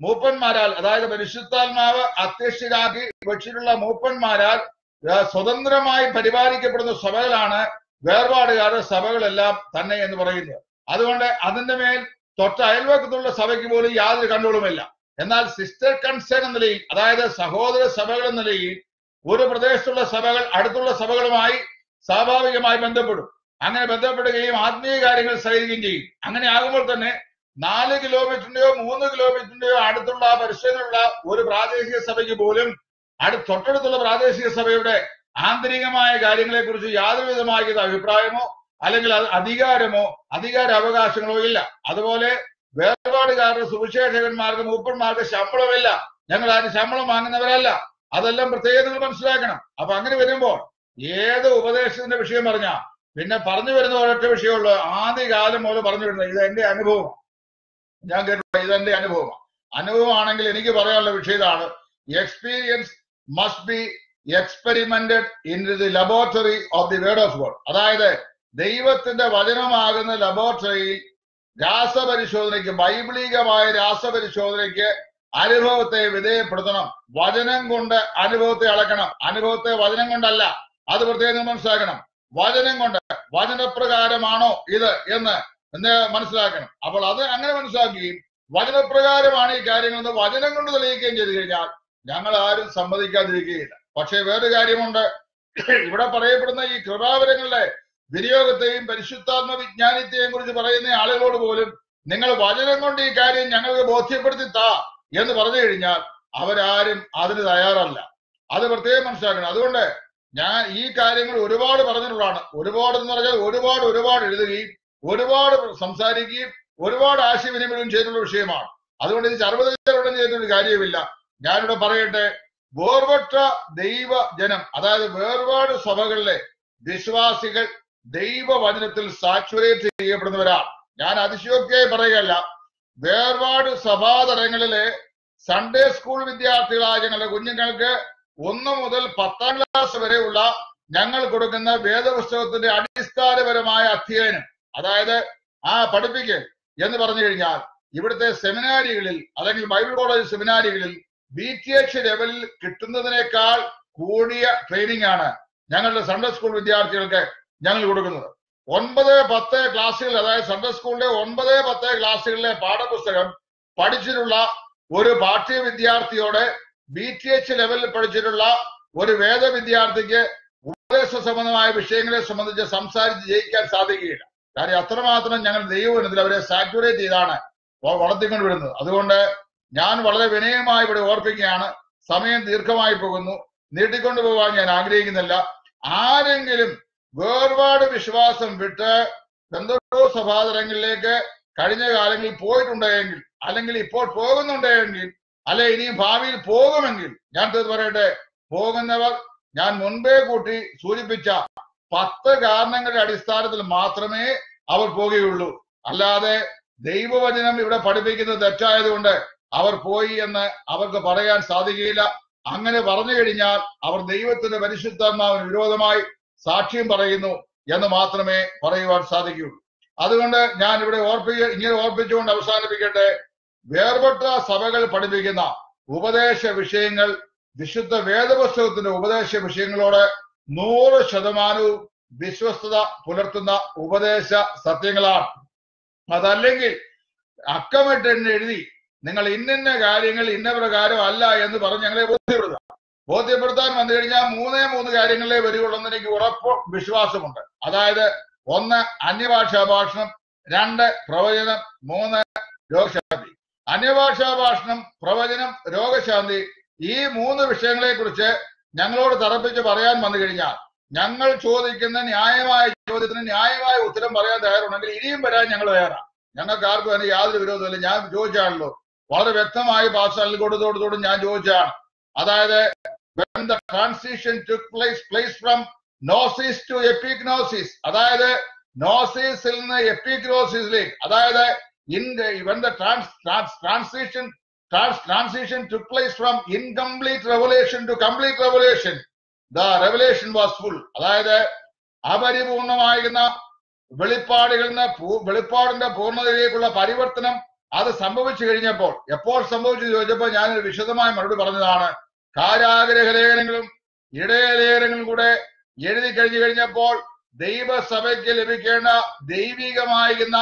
മൂപ്പന്മാരാൽ അതായത് പരിശുദ്ധാത്മാവ് അധ്യക്ഷരാക്കി വെച്ചിട്ടുള്ള മൂപ്പന്മാരാൽ സ്വതന്ത്രമായി പരിപാലിക്കപ്പെടുന്ന സഭകളാണ് വേർപാടുകാരുടെ സഭകളെല്ലാം തന്നെ എന്ന് പറയുന്നത്. അതുകൊണ്ട് അതിന്റെ മേൽ തൊട്ട അയൽവക്കത്തുള്ള സഭയ്ക്ക് പോലും യാതൊരു കൺട്രോളുമില്ല എന്നാൽ സിസ്റ്റർ കൺസേൺ എന്ന നിലയിൽ അതായത് സഹോദര സഭകൾ എന്ന നിലയിൽ ഒരു പ്രദേശത്തുള്ള സഭകൾ അടുത്തുള്ള സഭകളുമായി സ്വാഭാവികമായി ബന്ധപ്പെടും. അങ്ങനെ ബന്ധപ്പെടുകയും ആത്മീയ കാര്യങ്ങൾ സഹിക്കുകയും ചെയ്യും. അങ്ങനെ ആകുമ്പോൾ തന്നെ നാല് കിലോമീറ്ററിന്റെയോ മൂന്ന് കിലോമീറ്ററിന്റെയോ അടുത്തുള്ള പരിശോധനയുള്ള ഒരു പ്രാദേശിക സഭയ്ക്ക് പോലും അടു തൊട്ടടുത്തുള്ള പ്രാദേശിക സഭയുടെ ആന്തരികമായ കാര്യങ്ങളെ കുറിച്ച് യാതൊരു വിധമായ അഭിപ്രായമോ അല്ലെങ്കിൽ അധികാരമോ അധികാര അവകാശങ്ങളോ ഇല്ല. അതുപോലെ വേർപാടുകാരുടെ സുവിശേഷകന്മാർക്ക് മൂപ്പന്മാർക്ക് ശമ്പളമില്ല. ഞങ്ങൾ ആരും ശമ്പളം വാങ്ങുന്നവരല്ല. അതെല്ലാം പ്രത്യേകത നിങ്ങൾ മനസ്സിലാക്കണം. അപ്പൊ അങ്ങനെ വരുമ്പോൾ ഏത് ഉപദേശത്തിന്റെ വിഷയം പറഞ്ഞാ പിന്നെ പറഞ്ഞു വരുന്ന ഒരൊറ്റ വിഷയമുള്ളൂ ആദ്യ കാലം മുതൽ പറഞ്ഞു വരുന്നത് ഇത് എന്റെ അനുഭവമാണ്. ഞാൻ കേട്ടിട്ടുള്ള ഇത് എന്റെ അനുഭവമാണ്. അനുഭവമാണെങ്കിൽ എനിക്ക് പറയാനുള്ള വിഷയം ഇതാണ്. Experience must be experimented in the laboratory of the word of God അതായത് ദൈവത്തിന്റെ വചനമാകുന്ന ലബോറട്ടറിയിൽ രാസപരിശോധനയ്ക്ക് ബൈബിളികമായ രാസപരിശോധനയ്ക്ക് അനുഭവത്തെ വിധേയപ്പെടുത്തണം. വചനം കൊണ്ട് അനുഭവത്തെ അളക്കണം. അനുഭവത്തെ വചനം കൊണ്ടല്ല അത് പ്രത്യേകം മനസ്സിലാക്കണം. വചനം കൊണ്ട് വചനപ്രകാരമാണോ ഇത് എന്ന് എന്ന് മനസ്സിലാക്കണം. അപ്പോൾ അത് അങ്ങനെ മനസ്സിലാക്കുകയും വചനപ്രകാരമാണ് ഈ കാര്യങ്ങളെന്ന് വചനം കൊണ്ട് തെളിയിക്കുകയും ചെയ്തു കഴിഞ്ഞാൽ ഞങ്ങൾ ആരും സമ്മതിക്കാതിരിക്കുകയില്ല. പക്ഷേ വേറെ കാര്യമുണ്ട്. ഇവിടെ പറയപ്പെടുന്ന ഈ കൃപാവരങ്ങളുടെ വിനിയോഗത്തെയും പരിശുദ്ധാത്മ വിജ്ഞാനത്തെയും കുറിച്ച് പറയുന്ന ആളുകളോട് പോലും നിങ്ങൾ വചനം കൊണ്ട് ഈ കാര്യം ഞങ്ങൾക്ക് ബോധ്യപ്പെടുത്തി താ എന്ന് പറഞ്ഞു കഴിഞ്ഞാൽ അവരാരും അതിന് തയ്യാറല്ല. അത് പ്രത്യേകം മനസ്സിലാക്കണം. അതുകൊണ്ട് ഞാൻ ഈ കാര്യങ്ങൾ ഒരുപാട് പറഞ്ഞിട്ടുള്ളതാണ്. ഒരുപാട് എന്ന് പറഞ്ഞാൽ ഒരുപാട് ഒരുപാട് എഴുതുകയും ഒരുപാട് സംസാരിക്കുകയും ഒരുപാട് ആശയവിനിമയം ചെയ്തിട്ടുള്ള വിഷയമാണ്. അതുകൊണ്ട് ഇത് ചർവതയോടെ ചെയ്തിട്ടൊരു കാര്യമില്ല ഞാനിവിടെ പറയട്ടെ വേർപെട്ട ദൈവ ജനം അതായത് വേർപാട് സഭകളിലെ വിശ്വാസികൾ ദൈവവചനത്തിൽ സാച്ചുറേറ്റ് ചെയ്യപ്പെടുന്നവരാ ഞാൻ അതിശയോക്തിയായി പറയുകയല്ല വേർപാട് സഭാതലങ്ങളിലെ സൺഡേ സ്കൂൾ വിദ്യാർത്ഥികളായ ഞങ്ങളുടെ കുഞ്ഞുങ്ങൾക്ക് ഒന്ന് മുതൽ പത്താം ക്ലാസ് വരെയുള്ള ഞങ്ങൾ കൊടുക്കുന്ന വേദപുസ്തകത്തിന്റെ അടിസ്ഥാനപരമായ അധ്യയനം അതായത് ആ പഠിപ്പിക്കൽ എന്ന് പറഞ്ഞു കഴിഞ്ഞാൽ ഇവിടുത്തെ സെമിനാരികളിൽ അല്ലെങ്കിൽ ബൈബിൾ കോളേജ് സെമിനാരികളിൽ ബി ടി എച്ച് ലെവലിൽ കിട്ടുന്നതിനേക്കാൾ കൂടിയ ട്രെയിനിങ് ആണ് ഞങ്ങളുടെ സൺഡേ സ്കൂൾ വിദ്യാർത്ഥികൾക്ക് ഞങ്ങൾ കൊടുക്കുന്നത്. ഒൻപത് പത്ത് ക്ലാസ്സുകൾ അതായത് സൺഡേ സ്കൂളിലെ ഒൻപത് പത്ത് ക്ലാസ്സുകളിലെ പാഠപുസ്തകം പഠിച്ചിട്ടുള്ള ഒരു പാഠ്യ വിദ്യാർത്ഥിയോട് ബി ടി എച്ച് ലെവലിൽ പഠിച്ചിട്ടുള്ള ഒരു വേദ വിദ്യാർത്ഥിക്ക് ഉപദേശ സംബന്ധമായ വിഷയങ്ങളെ സംബന്ധിച്ച് സംസാരിച്ച് ജയിക്കാൻ സാധിക്കുകയില്ല. കാര്യം അത്രമാത്രം ഞങ്ങൾ ദൈവത്തിൽ അവരെ സാറ്റുറേറ്റ് ചെയ്താണ് വളർത്തിക്കൊണ്ട് വരുന്നത് അതുകൊണ്ട് ഞാൻ വളരെ വിനയമായി ഇവിടെ ഓർപ്പിക്കുകയാണ്. സമയം ദീർഘമായി പോകുന്നു. നീട്ടിക്കൊണ്ടു പോകാൻ ഞാൻ ആഗ്രഹിക്കുന്നില്ല. ആരെങ്കിലും വേർപാട് വിശ്വാസം വിട്ട് ബന്ധുക്കളോ സഭാതലങ്ങളിലേക്ക് കഴിഞ്ഞ കാലങ്ങളിൽ പോയിട്ടുണ്ടെങ്കിൽ അല്ലെങ്കിൽ ഇപ്പോൾ പോകുന്നുണ്ടെങ്കിൽ അല്ലെ ഇനിയും ഭാവിയിൽ പോകുമെങ്കിൽ ഞാൻ പറയട്ടെ പോകുന്നവർ ഞാൻ മുൻപേ കൂട്ടി സൂചിപ്പിച്ച പത്ത് കാരണങ്ങളുടെ അടിസ്ഥാനത്തിൽ മാത്രമേ അവർ പോകുകയുള്ളൂ. അല്ലാതെ ദൈവവചനം ഇവിടെ പഠിപ്പിക്കുന്നത് തെറ്റായതുകൊണ്ട് അവർ പോയി എന്ന് അവർക്ക് പറയാൻ സാധിക്കുകയില്ല. അങ്ങനെ പറഞ്ഞു കഴിഞ്ഞാൽ അവർ ദൈവത്തിന്റെ പരിശുദ്ധാത്മാവിന് വിരോധമായി സാക്ഷ്യം പറയുന്നു എന്ന് മാത്രമേ പറയുവാൻ സാധിക്കുകയുള്ളൂ അതുകൊണ്ട് ഞാൻ ഇവിടെ ഓർപ്പിക്ക ഇങ്ങനെ ഓർപ്പിച്ചുകൊണ്ട് അവസാനിപ്പിക്കട്ടെ. വേർപെട്ട സഭകൾ പഠിപ്പിക്കുന്ന ഉപദേശ വിഷയങ്ങൾ വിശുദ്ധ വേദപുസ്തകത്തിന്റെ ഉപദേശ വിഷയങ്ങളോട് നൂറ് ശതമാനവും വിശ്വസ്തത പുലർത്തുന്ന ഉപദേശ സത്യങ്ങളാണ്. അതല്ലെങ്കിൽ അക്കമിട്ട് എഴുതി നിങ്ങൾ ഇന്നിന്ന കാര്യങ്ങൾ ഇന്ന പ്രകാരം അല്ല എന്ന് പറഞ്ഞ് ഞങ്ങളെ ബോധ്യപ്പെടുത്തുക. ബോധ്യപ്പെടുത്താൻ വന്നു കഴിഞ്ഞാൽ മൂന്നേ മൂന്ന് കാര്യങ്ങളെ വരികയുള്ളൂ എന്ന് എനിക്ക് ഉറപ്പ് വിശ്വാസമുണ്ട്. അതായത് ഒന്ന് അന്യഭാഷാ ഭാഷണം. രണ്ട് പ്രവചനം. മൂന്ന് രോഗശാന്തി. അന്യഭാഷാ ഭാഷണം പ്രവചനം രോഗശാന്തി ഈ മൂന്ന് വിഷയങ്ങളെ കുറിച്ച് ഞങ്ങളോട് തറപ്പിച്ച് പറയാൻ വന്നു കഴിഞ്ഞാൽ ഞങ്ങൾ ചോദിക്കുന്ന ന്യായമായ ചോദ്യത്തിന് ന്യായമായ ഉത്തരം പറയാൻ തയ്യാറുണ്ടെങ്കിൽ ഇനിയും വരാൻ ഞങ്ങൾ തയ്യാറാണ്. ഞങ്ങൾക്ക് ആർക്കും അതിന് യാതൊരു വിരോധമില്ല ഞാൻ ചോദിച്ചാണല്ലോ വളരെ വ്യക്തമായ ഭാഷകളിൽ കൊടുത്തോടത്തോടും ഞാൻ ചോദിച്ചതാണ്. അതായത് transition took place place from gnosis to epignosis അതായത് നോസിസിൽ നിന്ന് എപ്പിഗ്രോസിസിലേക്ക് അതായത് transition transition took place from incomplete revelation to complete revelation the revelation was full അതായത് അപരിപൂർണമായിരുന്ന വെളിപ്പാടുകളിൽ നിന്ന് വെളിപ്പാടിന്റെ പൂർണതയിലേക്കുള്ള പരിവർത്തനം അത് സംഭവിച്ചു കഴിഞ്ഞപ്പോൾ എപ്പോൾ സംഭവിച്ചു ചോദിച്ചപ്പോൾ ഞാനൊരു വിശദമായ മറുപടി പറഞ്ഞതാണ്. കാരാഗ്രഹ ലേഖനങ്ങളും ഇടയലേഖനങ്ങളും കൂടെ എഴുതി കഴിഞ്ഞു കഴിഞ്ഞപ്പോൾ ദൈവസഭയ്ക്ക് ലഭിക്കേണ്ട ദൈവികമായിരുന്ന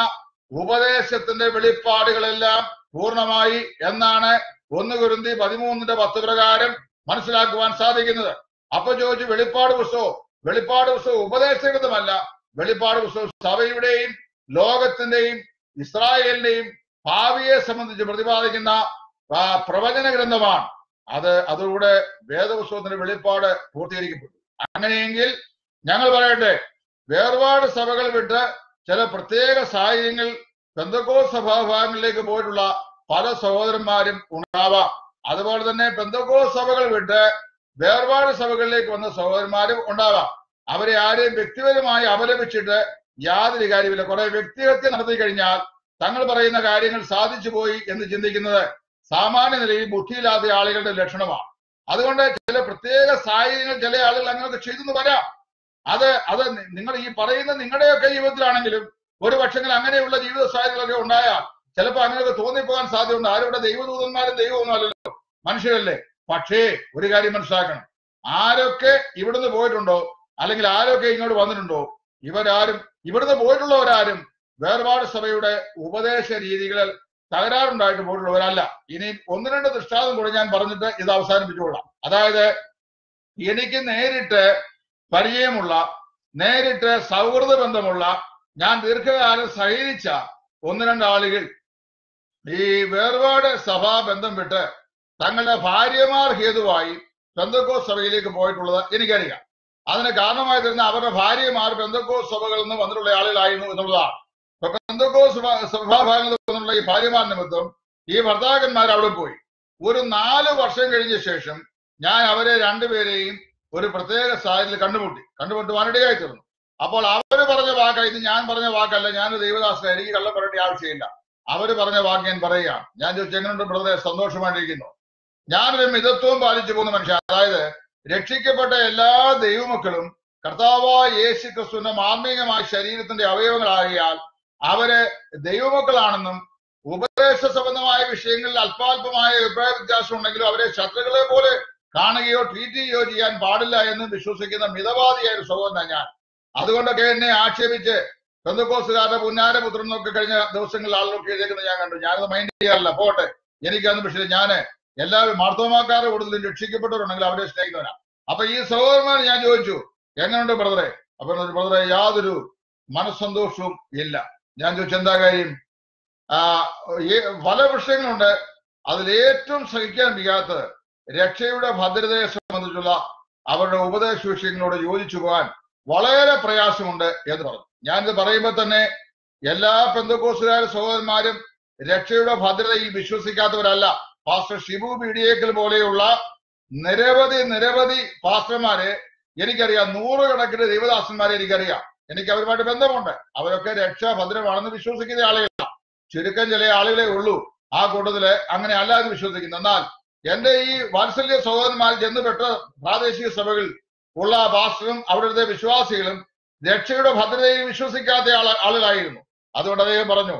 ഉപദേശത്തിന്റെ വെളിപ്പാടുകളെല്ലാം പൂർണമായി എന്നാണ് ഒന്ന് കുരുന്തി പതിമൂന്നിന്റെ പത്ത് പ്രകാരം മനസ്സിലാക്കുവാൻ സാധിക്കുന്നത്. അപ്പൊ ചോദിച്ചു വെളിപ്പാട് പുസ്തകവും വെളിപ്പാട് പുസ്തകം ഉപദേശകൃതമല്ല വെളിപ്പാട് പുസ്തകം സഭയുടെയും ലോകത്തിന്റെയും ഇസ്രായേലിന്റെയും ഭാവിയെ സംബന്ധിച്ച് പ്രതിപാദിക്കുന്ന പ്രവചന ഗ്രന്ഥമാണ്. അത് അതോടെ വേദപുസ്തകത്തിന്റെ വെളിപ്പാട് പൂർത്തീകരിക്കപ്പെട്ടു. അങ്ങനെയെങ്കിൽ ഞങ്ങൾ പറയട്ടെ വേർപാട് സഭകൾ വിട്ട് ചില പ്രത്യേക സാഹചര്യങ്ങൾ പെന്തക്കോ സഭാഭാഗങ്ങളിലേക്ക് പോയിട്ടുള്ള പല സഹോദരന്മാരും ഉണ്ടാവാം. അതുപോലെ തന്നെ പെന്തക്കോ സഭകൾ വിട്ട് വേർപാട് സഭകളിലേക്ക് വന്ന സഹോദരന്മാരും ഉണ്ടാവാം. അവരെ ആരെയും വ്യക്തിപരമായി അപലപിച്ചിട്ട് യാതൊരു കാര്യമില്ല കുറെ വ്യക്തിഹത്യ നടത്തി കഴിഞ്ഞാൽ തങ്ങൾ പറയുന്ന കാര്യങ്ങൾ സാധിച്ചു പോയി എന്ന് ചിന്തിക്കുന്നത് സാമാന്യ നിലയിൽ ബുദ്ധിയില്ലാത്ത ആളുകളുടെ ലക്ഷണമാണ്. അതുകൊണ്ട് ചില പ്രത്യേക സാഹചര്യങ്ങൾ ചില ആളുകൾ അങ്ങനെയൊക്കെ ചെയ്തെന്ന് വരാം അത് അത് നിങ്ങൾ ഈ പറയുന്ന നിങ്ങളുടെയൊക്കെ ജീവിതത്തിലാണെങ്കിലും ഒരു പക്ഷെങ്കിൽ അങ്ങനെയുള്ള ജീവിത സാഹചര്യങ്ങളൊക്കെ ഉണ്ടായാൽ ചിലപ്പോൾ അങ്ങനെയൊക്കെ തോന്നിപ്പോകാൻ സാധ്യതയുണ്ട്. ആരുടെ ദൈവദൂതന്മാരും ദൈവമൊന്നും അല്ലല്ലോ മനുഷ്യരല്ലേ? പക്ഷേ ഒരു കാര്യം മനസ്സിലാക്കണം. ആരൊക്കെ ഇവിടുന്ന് പോയിട്ടുണ്ടോ അല്ലെങ്കിൽ ആരൊക്കെ ഇങ്ങോട്ട് വന്നിട്ടുണ്ടോ? ഇവരാരും ഇവിടുന്ന് പോയിട്ടുള്ളവരാരും വേർപാട് സഭയുടെ ഉപദേശ രീതികളിൽ തകരാറുണ്ടായിട്ട് പോയിട്ടുള്ളവരല്ല. ഇനി ഒന്ന് രണ്ട് ദൃഷ്ടാന്തം കൂടെ ഞാൻ പറഞ്ഞിട്ട് ഇത് അവസാനിപ്പിച്ചുകൊള്ളാം. അതായത് എനിക്ക് നേരിട്ട് പരിചയമുള്ള നേരിട്ട് സൗഹൃദ ബന്ധമുള്ള ഞാൻ ദീർഘകാലം സഹകരിച്ച ഒന്ന് രണ്ട് ആളുകൾ ഈ വേർപാട് സഭാ ബന്ധം വിട്ട് തങ്ങളുടെ ഭാര്യമാർ ഹേതുവായി ബന്ധക്കോ സഭയിലേക്ക് പോയിട്ടുള്ളത് എനിക്കറിയാം. അതിന് കാരണമായി തരുന്ന അവരുടെ ഭാര്യമാർ ബന്ധക്കോ സഭകളിൽ നിന്ന് വന്നിട്ടുള്ള ആളുകളായിരുന്നു എന്നുള്ളതാണ്. സഭാഭാഗങ്ങളിൽ നിന്നുള്ള ഈ ഭാര്യമാർ നിമിത്തം ഈ ഭർത്താക്കന്മാർ അവിടെ പോയി. ഒരു നാല് വർഷം കഴിഞ്ഞ ശേഷം ഞാൻ അവരെ രണ്ടുപേരെയും ഒരു പ്രത്യേക സാഹചര്യത്തിൽ കണ്ടുമുട്ടി. കണ്ടുമുട്ടുവാനിടയായി തീർന്നു. അപ്പോൾ അവർ പറഞ്ഞ വാക്ക ഇത് ഞാൻ പറഞ്ഞ വാക്കല്ല ഞാൻ ദൈവദാസന എനിക്ക് കള്ളം പറയേണ്ട ആവശ്യമില്ല. അവർ പറഞ്ഞ വാക്ക് ഞാൻ പറയുകയാണ്. ഞാൻ ചോദിച്ചു എങ്ങനെയുണ്ട് ബ്രദറെ? സന്തോഷമായിട്ടിരിക്കുന്നു? ഞാനൊരു മിതത്വം പാലിച്ചു പോകുന്ന മനുഷ്യൻ അതായത് രക്ഷിക്കപ്പെട്ട എല്ലാ ദൈവമക്കളും കർത്താവായ യേശു ക്രിസ്തുവിന്റെ മാർമികമായ ശരീരത്തിന്റെ അവയവങ്ങളാകിയാൽ അവർ ദൈവമക്കളാണെന്നും ഉപദേശ സംബന്ധമായ വിഷയങ്ങളിൽ അല്പാൽപമായ അഭിപ്രായ വ്യത്യാസം ഉണ്ടെങ്കിലും അവരെ ശത്രുക്കളെ പോലെ കാണുകയോ ട്രീറ്റ് ചെയ്യുകയോ ചെയ്യാൻ പാടില്ല എന്ന് വിശ്വസിക്കുന്ന മിതവാദിയായ ഒരു സഹോദരനാണ് ഞാൻ. അതുകൊണ്ടൊക്കെ എന്നെ ആക്ഷേപിച്ച് ബന്ധുക്കോസുകാരുടെ പുന്നാരപുത്രൻ എന്നൊക്കെ കഴിഞ്ഞ ദിവസങ്ങളിൽ ആളുകളൊക്കെ എഴുതിയേക്കുന്നത് ഞാൻ കണ്ടു. ഞാനത് മൈൻഡ് ചെയ്യാറില്ല. പോട്ടെ. എനിക്കന്ന് പക്ഷേ ഞാൻ എല്ലാവരും മാർത്തോമാക്കാരുടെ കൂടുതലും രക്ഷിക്കപ്പെട്ടവരുണ്ടെങ്കിൽ അവരെ സ്നേഹിക്കുന്നവരാ. അപ്പൊ ഈ സഹോദരന്മാർ ഞാൻ ചോദിച്ചു എങ്ങനെയുണ്ട് ബ്രദറെ? അപ്പൊ ബ്രദറെ യാതൊരു മനസ്സന്തോഷവും ഇല്ല. ഞാൻ ചോദിച്ചു എന്താ കാര്യം? പല വിഷയങ്ങളുണ്ട് അതിലേറ്റവും സഹിക്കാൻ വയ്യാത്തത് രക്ഷയുടെ ഭദ്രതയെ സംബന്ധിച്ചുള്ള അവരുടെ ഉപദേശ വിഷയങ്ങളോട് യോജിച്ചു പോകാൻ വളരെ പ്രയാസമുണ്ട് എന്ന് പറഞ്ഞു. ഞാനിത് പറയുമ്പോൾ തന്നെ എല്ലാ പെന്തക്കോസുകാര സഹോദരന്മാരും രക്ഷയുടെ ഭദ്രതയിൽ വിശ്വസിക്കാത്തവരല്ല. പാസ്റ്റർ ഷിബു ബിഡിയേക്കൽ പോലെയുള്ള നിരവധി നിരവധി പാസ്റ്റർമാരെ എനിക്കറിയാം. നൂറുകണക്കിന് ദൈവദാസന്മാരെ എനിക്കറിയാം. എനിക്ക് അവരുമായിട്ട് ബന്ധമുണ്ട്. അവരൊക്കെ രക്ഷ ഭദ്രമാണെന്ന് വിശ്വസിക്കുന്ന ആളുകളാണ് ചുരുക്കം ചില ആളുകളെ ഉള്ളൂ. ആ കൂട്ടത്തിൽ അങ്ങനെ അല്ലാതെ വിശ്വസിക്കുന്നു. എന്നാൽ എന്റെ ഈ വാത്സല്യ സഹോദരന്മാർ ചെന്നുപെട്ട പ്രാദേശിക സഭകളിൽ ഉള്ള പാസ്റ്ററും അവരുടെ വിശ്വാസികളും രക്ഷയുടെ ഭദ്രതയിൽ വിശ്വസിക്കാത്ത ആള ആളുകളായിരുന്നു. അതുകൊണ്ട് അദ്ദേഹം പറഞ്ഞു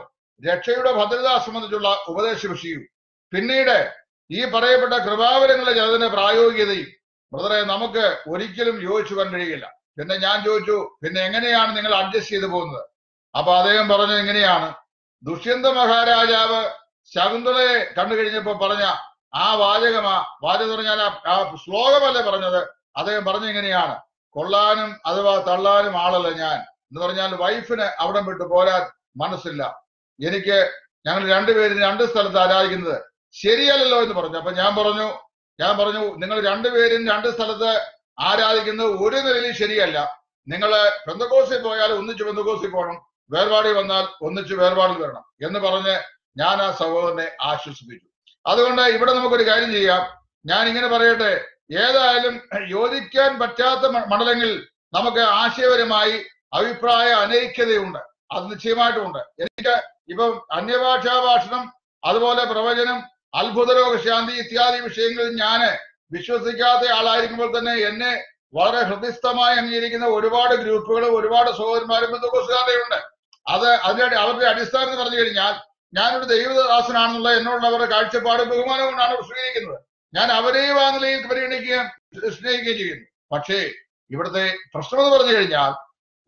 രക്ഷയുടെ ഭദ്രത സംബന്ധിച്ചുള്ള ഉപദേശ വിഷയവും പിന്നീട് ഈ പറയപ്പെട്ട കൃപാവരങ്ങളുടെ ചിലതിന്റെ പ്രായോഗികതയും ബ്രദറെ നമുക്ക് ഒരിക്കലും യോജിച്ചു കഴിയില്ല. പിന്നെ ഞാൻ ചോദിച്ചു പിന്നെ എങ്ങനെയാണ് നിങ്ങൾ അഡ്ജസ്റ്റ് ചെയ്തു പോകുന്നത്? അപ്പൊ അദ്ദേഹം പറഞ്ഞു എങ്ങനെയാണ് ദുഷ്യന്ത മഹാരാജാവ് ശകുന്തളയെ കണ്ടു കഴിഞ്ഞപ്പോ പറഞ്ഞ ആ വാചകമാ വാചകം പറഞ്ഞാൽ ആ ശ്ലോകമല്ലേ പറഞ്ഞത്? അദ്ദേഹം പറഞ്ഞു എങ്ങനെയാണ് കൊള്ളാനും അഥവാ തള്ളാനും ആളല്ല ഞാൻ. എന്ന് പറഞ്ഞാൽ വൈഫിന് അവിടം വിട്ട് പോരാൻ മനസ്സില്ല. എനിക്ക് ഞങ്ങൾ രണ്ടുപേരും രണ്ട് സ്ഥലത്ത് ആരാധിക്കുന്നത് ശരിയല്ലല്ലോ എന്ന് പറഞ്ഞു. അപ്പൊ ഞാൻ പറഞ്ഞു ഞാൻ പറഞ്ഞു നിങ്ങൾ രണ്ടുപേരും രണ്ട് സ്ഥലത്ത് ആരാധിക്കുന്നത് ഒരു നിലയിൽ ശരിയല്ല. നിങ്ങൾ പെന്തകോസിൽ പോയാൽ ഒന്നിച്ച് പെന്തകോസിൽ പോകണം. വേർപാടിൽ വന്നാൽ ഒന്നിച്ച് വേർപാടിൽ വരണം എന്ന് പറഞ്ഞ് ഞാൻ ആ സഹോദരനെ ആശ്വസിപ്പിച്ചു. അതുകൊണ്ട് ഇവിടെ നമുക്കൊരു കാര്യം ചെയ്യാം. ഞാൻ ഇങ്ങനെ പറയട്ടെ ഏതായാലും യോജിക്കാൻ പറ്റാത്ത മണ്ഡലങ്ങളിൽ നമുക്ക് ആശയപരമായി അഭിപ്രായ അനൈക്യതയുണ്ട്. അത് നിശ്ചയമായിട്ടുമുണ്ട്. എനിക്ക് ഇപ്പം അന്യഭാഷാ ഭാഷണം അതുപോലെ പ്രവചനം അത്ഭുത രോഗശാന്തി ഇത്യാദി വിഷയങ്ങളിൽ ഞാൻ വിശ്വസിക്കാത്ത ആളായിരിക്കുമ്പോൾ തന്നെ എന്നെ വളരെ ഹൃദയസ്ഥമായി അംഗീകരിക്കുന്ന ഒരുപാട് ഗ്രൂപ്പുകളും ഒരുപാട് സഹോദരന്മാരും ബന്ധുക്കുസുകാരുണ്ട് അത് അതിന്റെ അവരുടെ അടിസ്ഥാനത്തിൽ പറഞ്ഞു കഴിഞ്ഞാൽ ഞാനൊരു ദൈവദാസനാണെന്നുള്ള എന്നോടുള്ളവരുടെ കാഴ്ചപ്പാട് ബഹുമാനം കൊണ്ടാണ് സ്വീകരിക്കുന്നത്. ഞാൻ അവരെയും ആ നിലയിൽ പരിഗണിക്കുകയും സ്നേഹിക്കുകയും ചെയ്യുന്നു. പക്ഷേ ഇവിടുത്തെ പ്രശ്നം എന്ന് പറഞ്ഞു കഴിഞ്ഞാൽ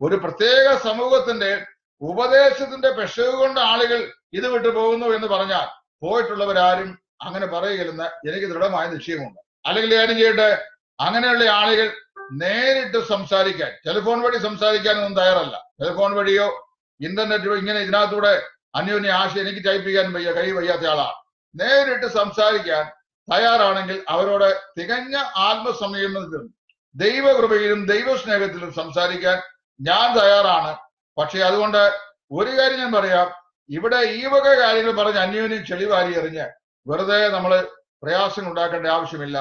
ഒരു പ്രത്യേക സമൂഹത്തിന്റെ ഉപദേശത്തിന്റെ പെഷവ് കൊണ്ട് ആളുകൾ ഇത് വിട്ടു പോകുന്നു എന്ന് പറഞ്ഞാൽ പോയിട്ടുള്ളവരാരും അങ്ങനെ പറയുകയില്ലെന്ന് എനിക്ക് ദൃഢമായ നിശ്ചയമുണ്ട്. അല്ലെങ്കിൽ കാര്യം ചെയ്യട്ടെ? അങ്ങനെയുള്ള ആളുകൾ നേരിട്ട് സംസാരിക്കാൻ ടെലിഫോൺ വഴി സംസാരിക്കാനൊന്നും തയ്യാറല്ല. ടെലിഫോൺ വഴിയോ ഇന്റർനെറ്റ് ഇങ്ങനെ ഇതിനകത്തൂടെ അന്യോന്യ ആശയം എനിക്ക് ടൈപ്പ് ചെയ്യാൻ വയ്യ കൈ വയ്യാത്ത ആളാണ്. നേരിട്ട് സംസാരിക്കാൻ തയ്യാറാണെങ്കിൽ അവരോട് തികഞ്ഞ ആത്മസംയമനത്തിലും ദൈവകൃപയിലും ദൈവസ്നേഹത്തിലും സംസാരിക്കാൻ ഞാൻ തയ്യാറാണ്. പക്ഷെ അതുകൊണ്ട് ഒരു കാര്യം ഞാൻ പറയാം. ഇവിടെ ഈ വക കാര്യങ്ങൾ പറഞ്ഞ് അന്യോന്യം ചെളിവാരി എറിഞ്ഞ് വെറുതെ നമ്മൾ പ്രയാസങ്ങൾ ഉണ്ടാക്കേണ്ട ആവശ്യമില്ല.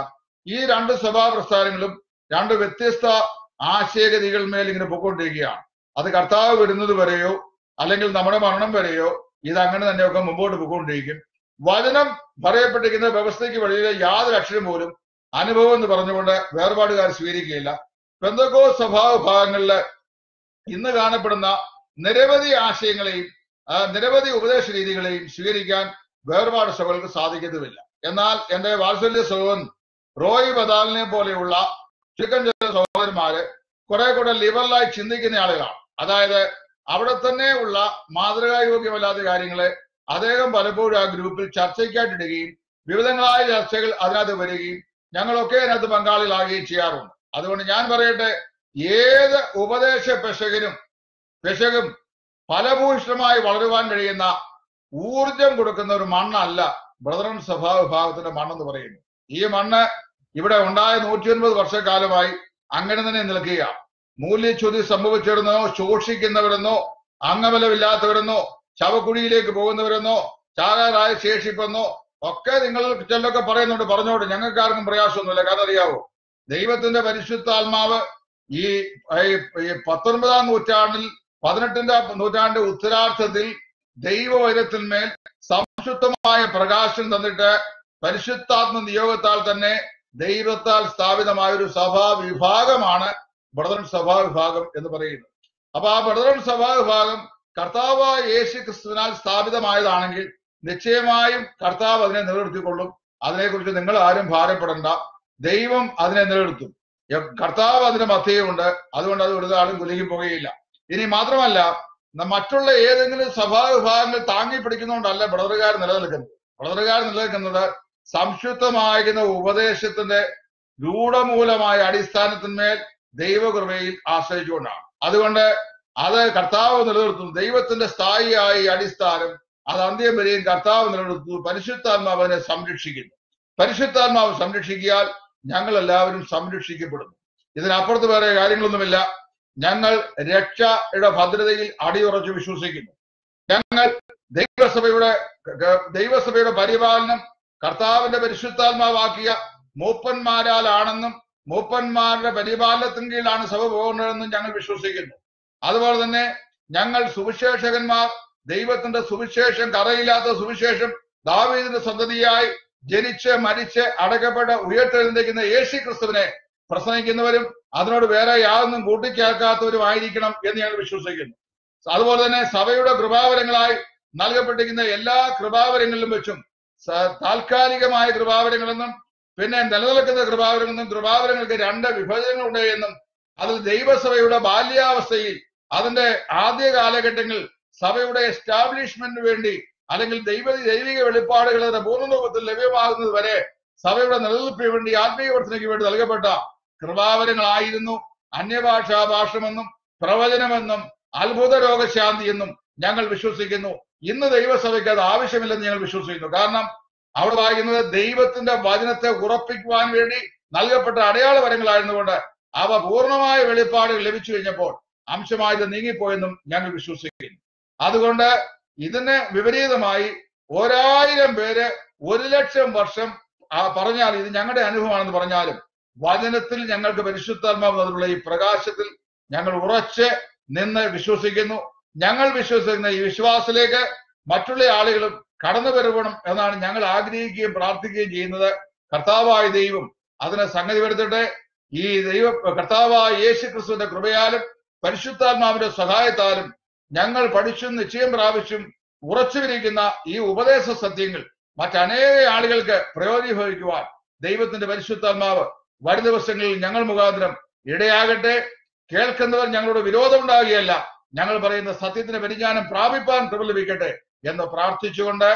ഈ രണ്ട് സഭാ പ്രസ്ഥാനങ്ങളും രണ്ട് വ്യത്യസ്ത ആശയഗതികൾ മേൽ ഇങ്ങനെ പൊക്കോണ്ടിരിക്കുകയാണ് അത് കർത്താവ് വരുന്നത് വരെയോ അല്ലെങ്കിൽ നമ്മുടെ മരണം വരെയോ ഇത് അങ്ങനെ തന്നെയൊക്കെ മുമ്പോട്ട് പൊക്കോണ്ടിരിക്കും വചനം പറയപ്പെട്ടിരിക്കുന്ന വ്യവസ്ഥയ്ക്ക് വെളിയിലെ യാതൊരു അക്ഷരം പോലും അനുഭവം എന്ന് പറഞ്ഞുകൊണ്ട് വേർപാടുകാർ സ്വീകരിക്കുകയില്ല. പെന്തകോ സ്വഭാവഭാഗങ്ങളിൽ ഇന്ന് കാണപ്പെടുന്ന നിരവധി ആശയങ്ങളെയും നിരവധി ഉപദേശ രീതികളെയും സ്വീകരിക്കാൻ വേർപാട് സഭകൾക്ക് സാധിക്കത്തുമില്ല. എന്നാൽ എന്റെ വാത്സല്യ സഹോദരൻ റോയ് ബദാലിനെ പോലെയുള്ള ചുരുക്കം ചില സഹോദരന്മാര് കുറെ കൂടെ ലിബറലായി ചിന്തിക്കുന്ന ആളുകളാണ്. അതായത് അവിടെ തന്നെ ഉള്ള മാതൃകായോഗ്യമല്ലാത്ത കാര്യങ്ങളെ അദ്ദേഹം പലപ്പോഴും ആ ഗ്രൂപ്പിൽ ചർച്ചയ്ക്കായിട്ടിടുകയും വിവിധങ്ങളായ ചർച്ചകൾ അതിനകത്ത് വരികയും ഞങ്ങളൊക്കെ അതിനകത്ത് പങ്കാളികളാകുകയും ചെയ്യാറുണ്ട്. അതുകൊണ്ട് ഞാൻ പറയട്ടെ ഏത് ഉപദേശ പെശകനും പെശകും ഫലഭൂഷണമായി വളരുവാൻ കഴിയുന്ന ഊർജം കൊടുക്കുന്ന ഒരു മണ്ണല്ല ബ്രദറൻ സഭാ വിഭാഗത്തിന്റെ മണ്ണെന്ന് പറയുന്നു. ഈ മണ്ണ് ഇവിടെ ഉണ്ടായ നൂറ്റി ഒൻപത് വർഷക്കാലമായി അങ്ങനെ തന്നെ നിൽക്കുക മൂല്യച്യുതി സംഭവിച്ചിരുന്നോ ശോഷിക്കുന്നവരെന്നോ അംഗബലമില്ലാത്തവരെന്നോ ശവക്കുഴിയിലേക്ക് പോകുന്നവരെന്നോ ചാകാരായ ശേഷിപ്പെന്നോ ഒക്കെ നിങ്ങൾ ചിലൊക്കെ പറയുന്നുണ്ട്. പറഞ്ഞോട് ഞങ്ങൾക്ക് ആർക്കും പ്രയാസമൊന്നുമില്ല. കാരണം അറിയാവോ ദൈവത്തിന്റെ പരിശുദ്ധാത്മാവ് ഈ പത്തൊൻപതാം നൂറ്റാണ്ടിൽ പതിനെട്ടിന്റെ നൂറ്റാണ്ട് ഉത്തരാർത്ഥത്തിൽ ദൈവവൈരത്തിന്മേൽ സംശുദ്ധമായ പ്രകാശം തന്നിട്ട് പരിശുദ്ധാത്മ നിയോഗത്താൽ തന്നെ ദൈവത്താൽ സ്ഥാപിതമായ ഒരു സഭാ വിഭാഗമാണ് ബ്രദറൻ സഭാ വിഭാഗം എന്ന് പറയുന്നത്. അപ്പൊ ആ ബ്രദറൻ സഭാ വിഭാഗം കർത്താവായ യേശു ക്രിസ്തുവിനാൽ സ്ഥാപിതമായതാണെങ്കിൽ നിശ്ചയമായും കർത്താവ് അതിനെ നിലനിർത്തിക്കൊള്ളും. അതിനെക്കുറിച്ച് നിങ്ങൾ ആരും ഭാരപ്പെടണ്ട. ദൈവം അതിനെ നിലനിർത്തും. കർത്താവ് അതിന്റെ മധ്യയുണ്ട്. അതുകൊണ്ട് അത് ഒരു കുലുങ്ങി പോകുകയില്ല ഇനി മാത്രമല്ല മറ്റുള്ള ഏതെങ്കിലും സഭാ വിഭാഗങ്ങൾ താങ്ങി പിടിക്കുന്നതുകൊണ്ടല്ല ബ്രദറുകാർ നിലനിൽക്കുന്നത്. ബ്രദറുകാർ നിലനിൽക്കുന്നത് സംശുദ്ധമായിരുന്ന ഉപദേശത്തിന്റെ രൂഢമൂലമായ അടിസ്ഥാനത്തിന്മേൽ ദൈവകൃപയിൽ ആശ്രയിച്ചുകൊണ്ടാണ്. അതുകൊണ്ട് അത് കർത്താവ് നിലനിർത്തുന്നു. ദൈവത്തിന്റെ സ്ഥായിയായ അടിസ്ഥാനം അത് അന്ത്യം വരെയും കർത്താവ് നിലനിർത്തുന്നു. പരിശുദ്ധാത്മാവ് സംരക്ഷിക്കുന്നു. പരിശുദ്ധാത്മാവ് സംരക്ഷിക്കിയാൽ ഞങ്ങൾ എല്ലാവരും സംരക്ഷിക്കപ്പെടുന്നു. ഇതിനപ്പുറത്ത് വേറെ കാര്യങ്ങളൊന്നുമില്ല. ഞങ്ങൾ രക്ഷയുടെ ഭദ്രതയിൽ അടിയുറച്ച് വിശ്വസിക്കുന്നു. ഞങ്ങൾ ദൈവസഭയുടെ ദൈവസഭയുടെ പരിപാലനം കർത്താവിന്റെ പരിശുദ്ധാത്മാവാക്കിയ മൂപ്പന്മാരാലാണെന്നും മൂപ്പന്മാരുടെ പരിപാലനത്തിന് കീഴിലാണ് സഭ പോകുന്നതെന്നും ഞങ്ങൾ വിശ്വസിക്കുന്നു. അതുപോലെ തന്നെ ഞങ്ങൾ സുവിശേഷകന്മാർ ദൈവത്തിന്റെ സുവിശേഷം കറയില്ലാത്ത സുവിശേഷം ദാവീദിന്റെ സന്തതിയായി ജനിച്ച് മരിച്ച് അടക്കപ്പെട്ട ഉയർത്തെഴുന്നേക്കുന്ന യേശു ക്രിസ്തുവിനെ പ്രസംഗിക്കുന്നവരും അതിനോട് വേറെ യാതൊന്നും കൂട്ടിച്ചേർക്കാത്തവരുമായിരിക്കണം എന്ന് ഞാൻ വിശ്വസിക്കുന്നു. അതുപോലെ തന്നെ സഭയുടെ കൃപാവരങ്ങളായി നൽകപ്പെട്ടിരിക്കുന്ന എല്ലാ കൃപാവരങ്ങളിലും വെച്ചും താൽക്കാലികമായ കൃപാവരങ്ങളെന്നും പിന്നെ നിലനിൽക്കുന്ന കൃപാവരങ്ങളെന്നും കൃപാവരങ്ങൾക്ക് രണ്ട് വിഭജനങ്ങളുണ്ട് എന്നും അതിൽ ദൈവസഭയുടെ ബാല്യാവസ്ഥയിൽ അതിന്റെ ആദ്യ കാലഘട്ടങ്ങളിൽ സഭയുടെ എസ്റ്റാബ്ലിഷ്മെന്റിന് വേണ്ടി അല്ലെങ്കിൽ ദൈവ ദൈവിക വെളിപ്പാടുകൾ പൂർണ പൂർണരൂപത്തിൽ ലഭ്യമാകുന്നത് വരെ സഭയുടെ നിലനിൽപ്പിന് വേണ്ടി ആത്മീയ വർധനയ്ക്ക് വേണ്ടി നൽകപ്പെട്ട കൃപാവരങ്ങളായിരുന്നു അന്യഭാഷാ ഭാഷമെന്നും പ്രവചനമെന്നും അത്ഭുത രോഗശാന്തി എന്നും ഞങ്ങൾ വിശ്വസിക്കുന്നു. ഇന്ന് ദൈവസഭയ്ക്ക് അത് ആവശ്യമില്ലെന്ന് ഞങ്ങൾ വിശ്വസിക്കുന്നു. കാരണം അവിടെ വായിക്കുന്നത് ദൈവത്തിന്റെ വചനത്തെ ഉറപ്പിക്കുവാൻ വേണ്ടി നൽകപ്പെട്ട അടയാള വരങ്ങളായിരുന്നുകൊണ്ട് അവ പൂർണമായ വെളിപ്പാടുകൾ ലഭിച്ചു കഴിഞ്ഞപ്പോൾ അംശമായത് നീങ്ങിപ്പോയെന്നും ഞങ്ങൾ വിശ്വസിക്കുന്നു. അതുകൊണ്ട് ഇതിന് വിപരീതമായി ഒരായിരം പേര് ഒരു ലക്ഷം വർഷം പറഞ്ഞാൽ ഇത് ഞങ്ങളുടെ അനുഭവമാണെന്ന് പറഞ്ഞാലും വചനത്തിൽ ഞങ്ങൾക്ക് പരിശുദ്ധാത്മാവ് തന്നിട്ടുള്ള ഈ പ്രകാശത്തിൽ ഞങ്ങൾ ഉറച്ച് നിന്ന് വിശ്വസിക്കുന്നു. ഞങ്ങൾ വിശ്വസിക്കുന്ന ഈ വിശ്വാസത്തിലേക്ക് മറ്റുള്ള ആളുകളും കടന്നു വരുവണം എന്നാണ് ഞങ്ങൾ ആഗ്രഹിക്കുകയും പ്രാർത്ഥിക്കുകയും ചെയ്യുന്നത്. കർത്താവായ ദൈവം അതിനെ സംഗതി വരുത്തട്ടെ. ഈ ദൈവ കർത്താവായ യേശു ക്രിസ്തുവിന്റെ കൃപയാലും പരിശുദ്ധാത്മാവിന്റെ സഹായത്താലും ഞങ്ങൾ പഠിച്ചും നിശ്ചയം പ്രാപിച്ചും ഉറച്ചുവിരിക്കുന്ന ഈ ഉപദേശ സത്യങ്ങൾ മറ്റനേക ആളുകൾക്ക് പ്രയോജനഭവിക്കുവാൻ ദൈവത്തിന്റെ പരിശുദ്ധാത്മാവ് വരും ദിവസങ്ങളിൽ ഞങ്ങൾ മുഖാന്തരം ഇടയാകട്ടെ. കേൾക്കുന്നവർ ഞങ്ങളോട് വിരോധമുണ്ടാകുകയല്ല ഞങ്ങൾ പറയുന്ന സത്യത്തിന്റെ പരിജ്ഞാനം പ്രാപിപ്പാൻ കൃപ ലഭിക്കട്ടെ എന്ന് പ്രാർത്ഥിച്ചുകൊണ്ട്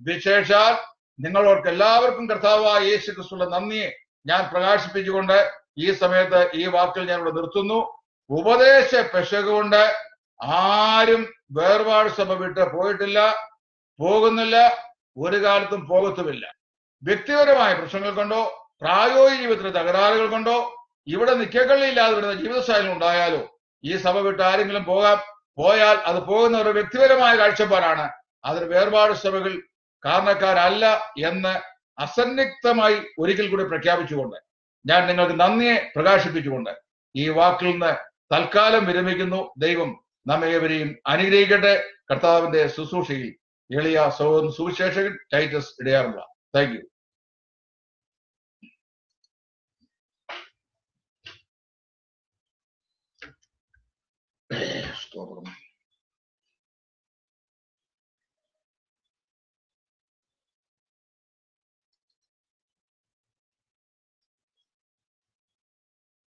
വിശേഷാൽ നിങ്ങളോർക്ക് എല്ലാവർക്കും കർത്താവായ യേശു ക്രിസ്തുള്ള നന്ദിയെ ഞാൻ പ്രകാശിപ്പിച്ചുകൊണ്ട് ഈ സമയത്ത് ഈ വാക്കിൽ ഞാൻ ഇവിടെ നിർത്തുന്നു. ഉപദേശ പെശകുകൊണ്ട് ആരും വേർപാട് സഭ വിട്ട് പോയിട്ടില്ല പോകുന്നില്ല ഒരു കാലത്തും പോകത്തുമില്ല. വ്യക്തിപരമായ പ്രശ്നങ്ങൾ കൊണ്ടോ? പ്രായോഗിക ജീവിതത്തിലെ തകരാറുകൾ കൊണ്ടോ ഇവിടെ നിക്കക്കള്ളിയില്ലാതെ വരുന്ന ജീവിതശൈലി ഉണ്ടായാലോ ഈ സഭ വിട്ട് ആരെങ്കിലും പോകാൻ പോയാൽ അത് പോകുന്ന ഒരു വ്യക്തിപരമായ കാഴ്ചപ്പാടാണ്. അതിന് വേർപാട് സഭകൾ കാരണക്കാരല്ല എന്ന് അസന്നിഗ്ധമായി ഒരിക്കൽ കൂടി പ്രഖ്യാപിച്ചുകൊണ്ട് ഞാൻ നിങ്ങൾക്ക് നന്ദിയെ പ്രകാശിപ്പിച്ചുകൊണ്ട് ഈ വാക്കിൽ നിന്ന് തൽക്കാലം വിരമിക്കുന്നു. ദൈവം നമ്മേവരെയും അനുഗ്രഹിക്കട്ടെ. കർത്താവിന്റെ ശുശ്രൂഷയിൽ എളിയ സുവിശേഷകൻ ടൈറ്റസ് ഇടയാറുള്ള. Thank you.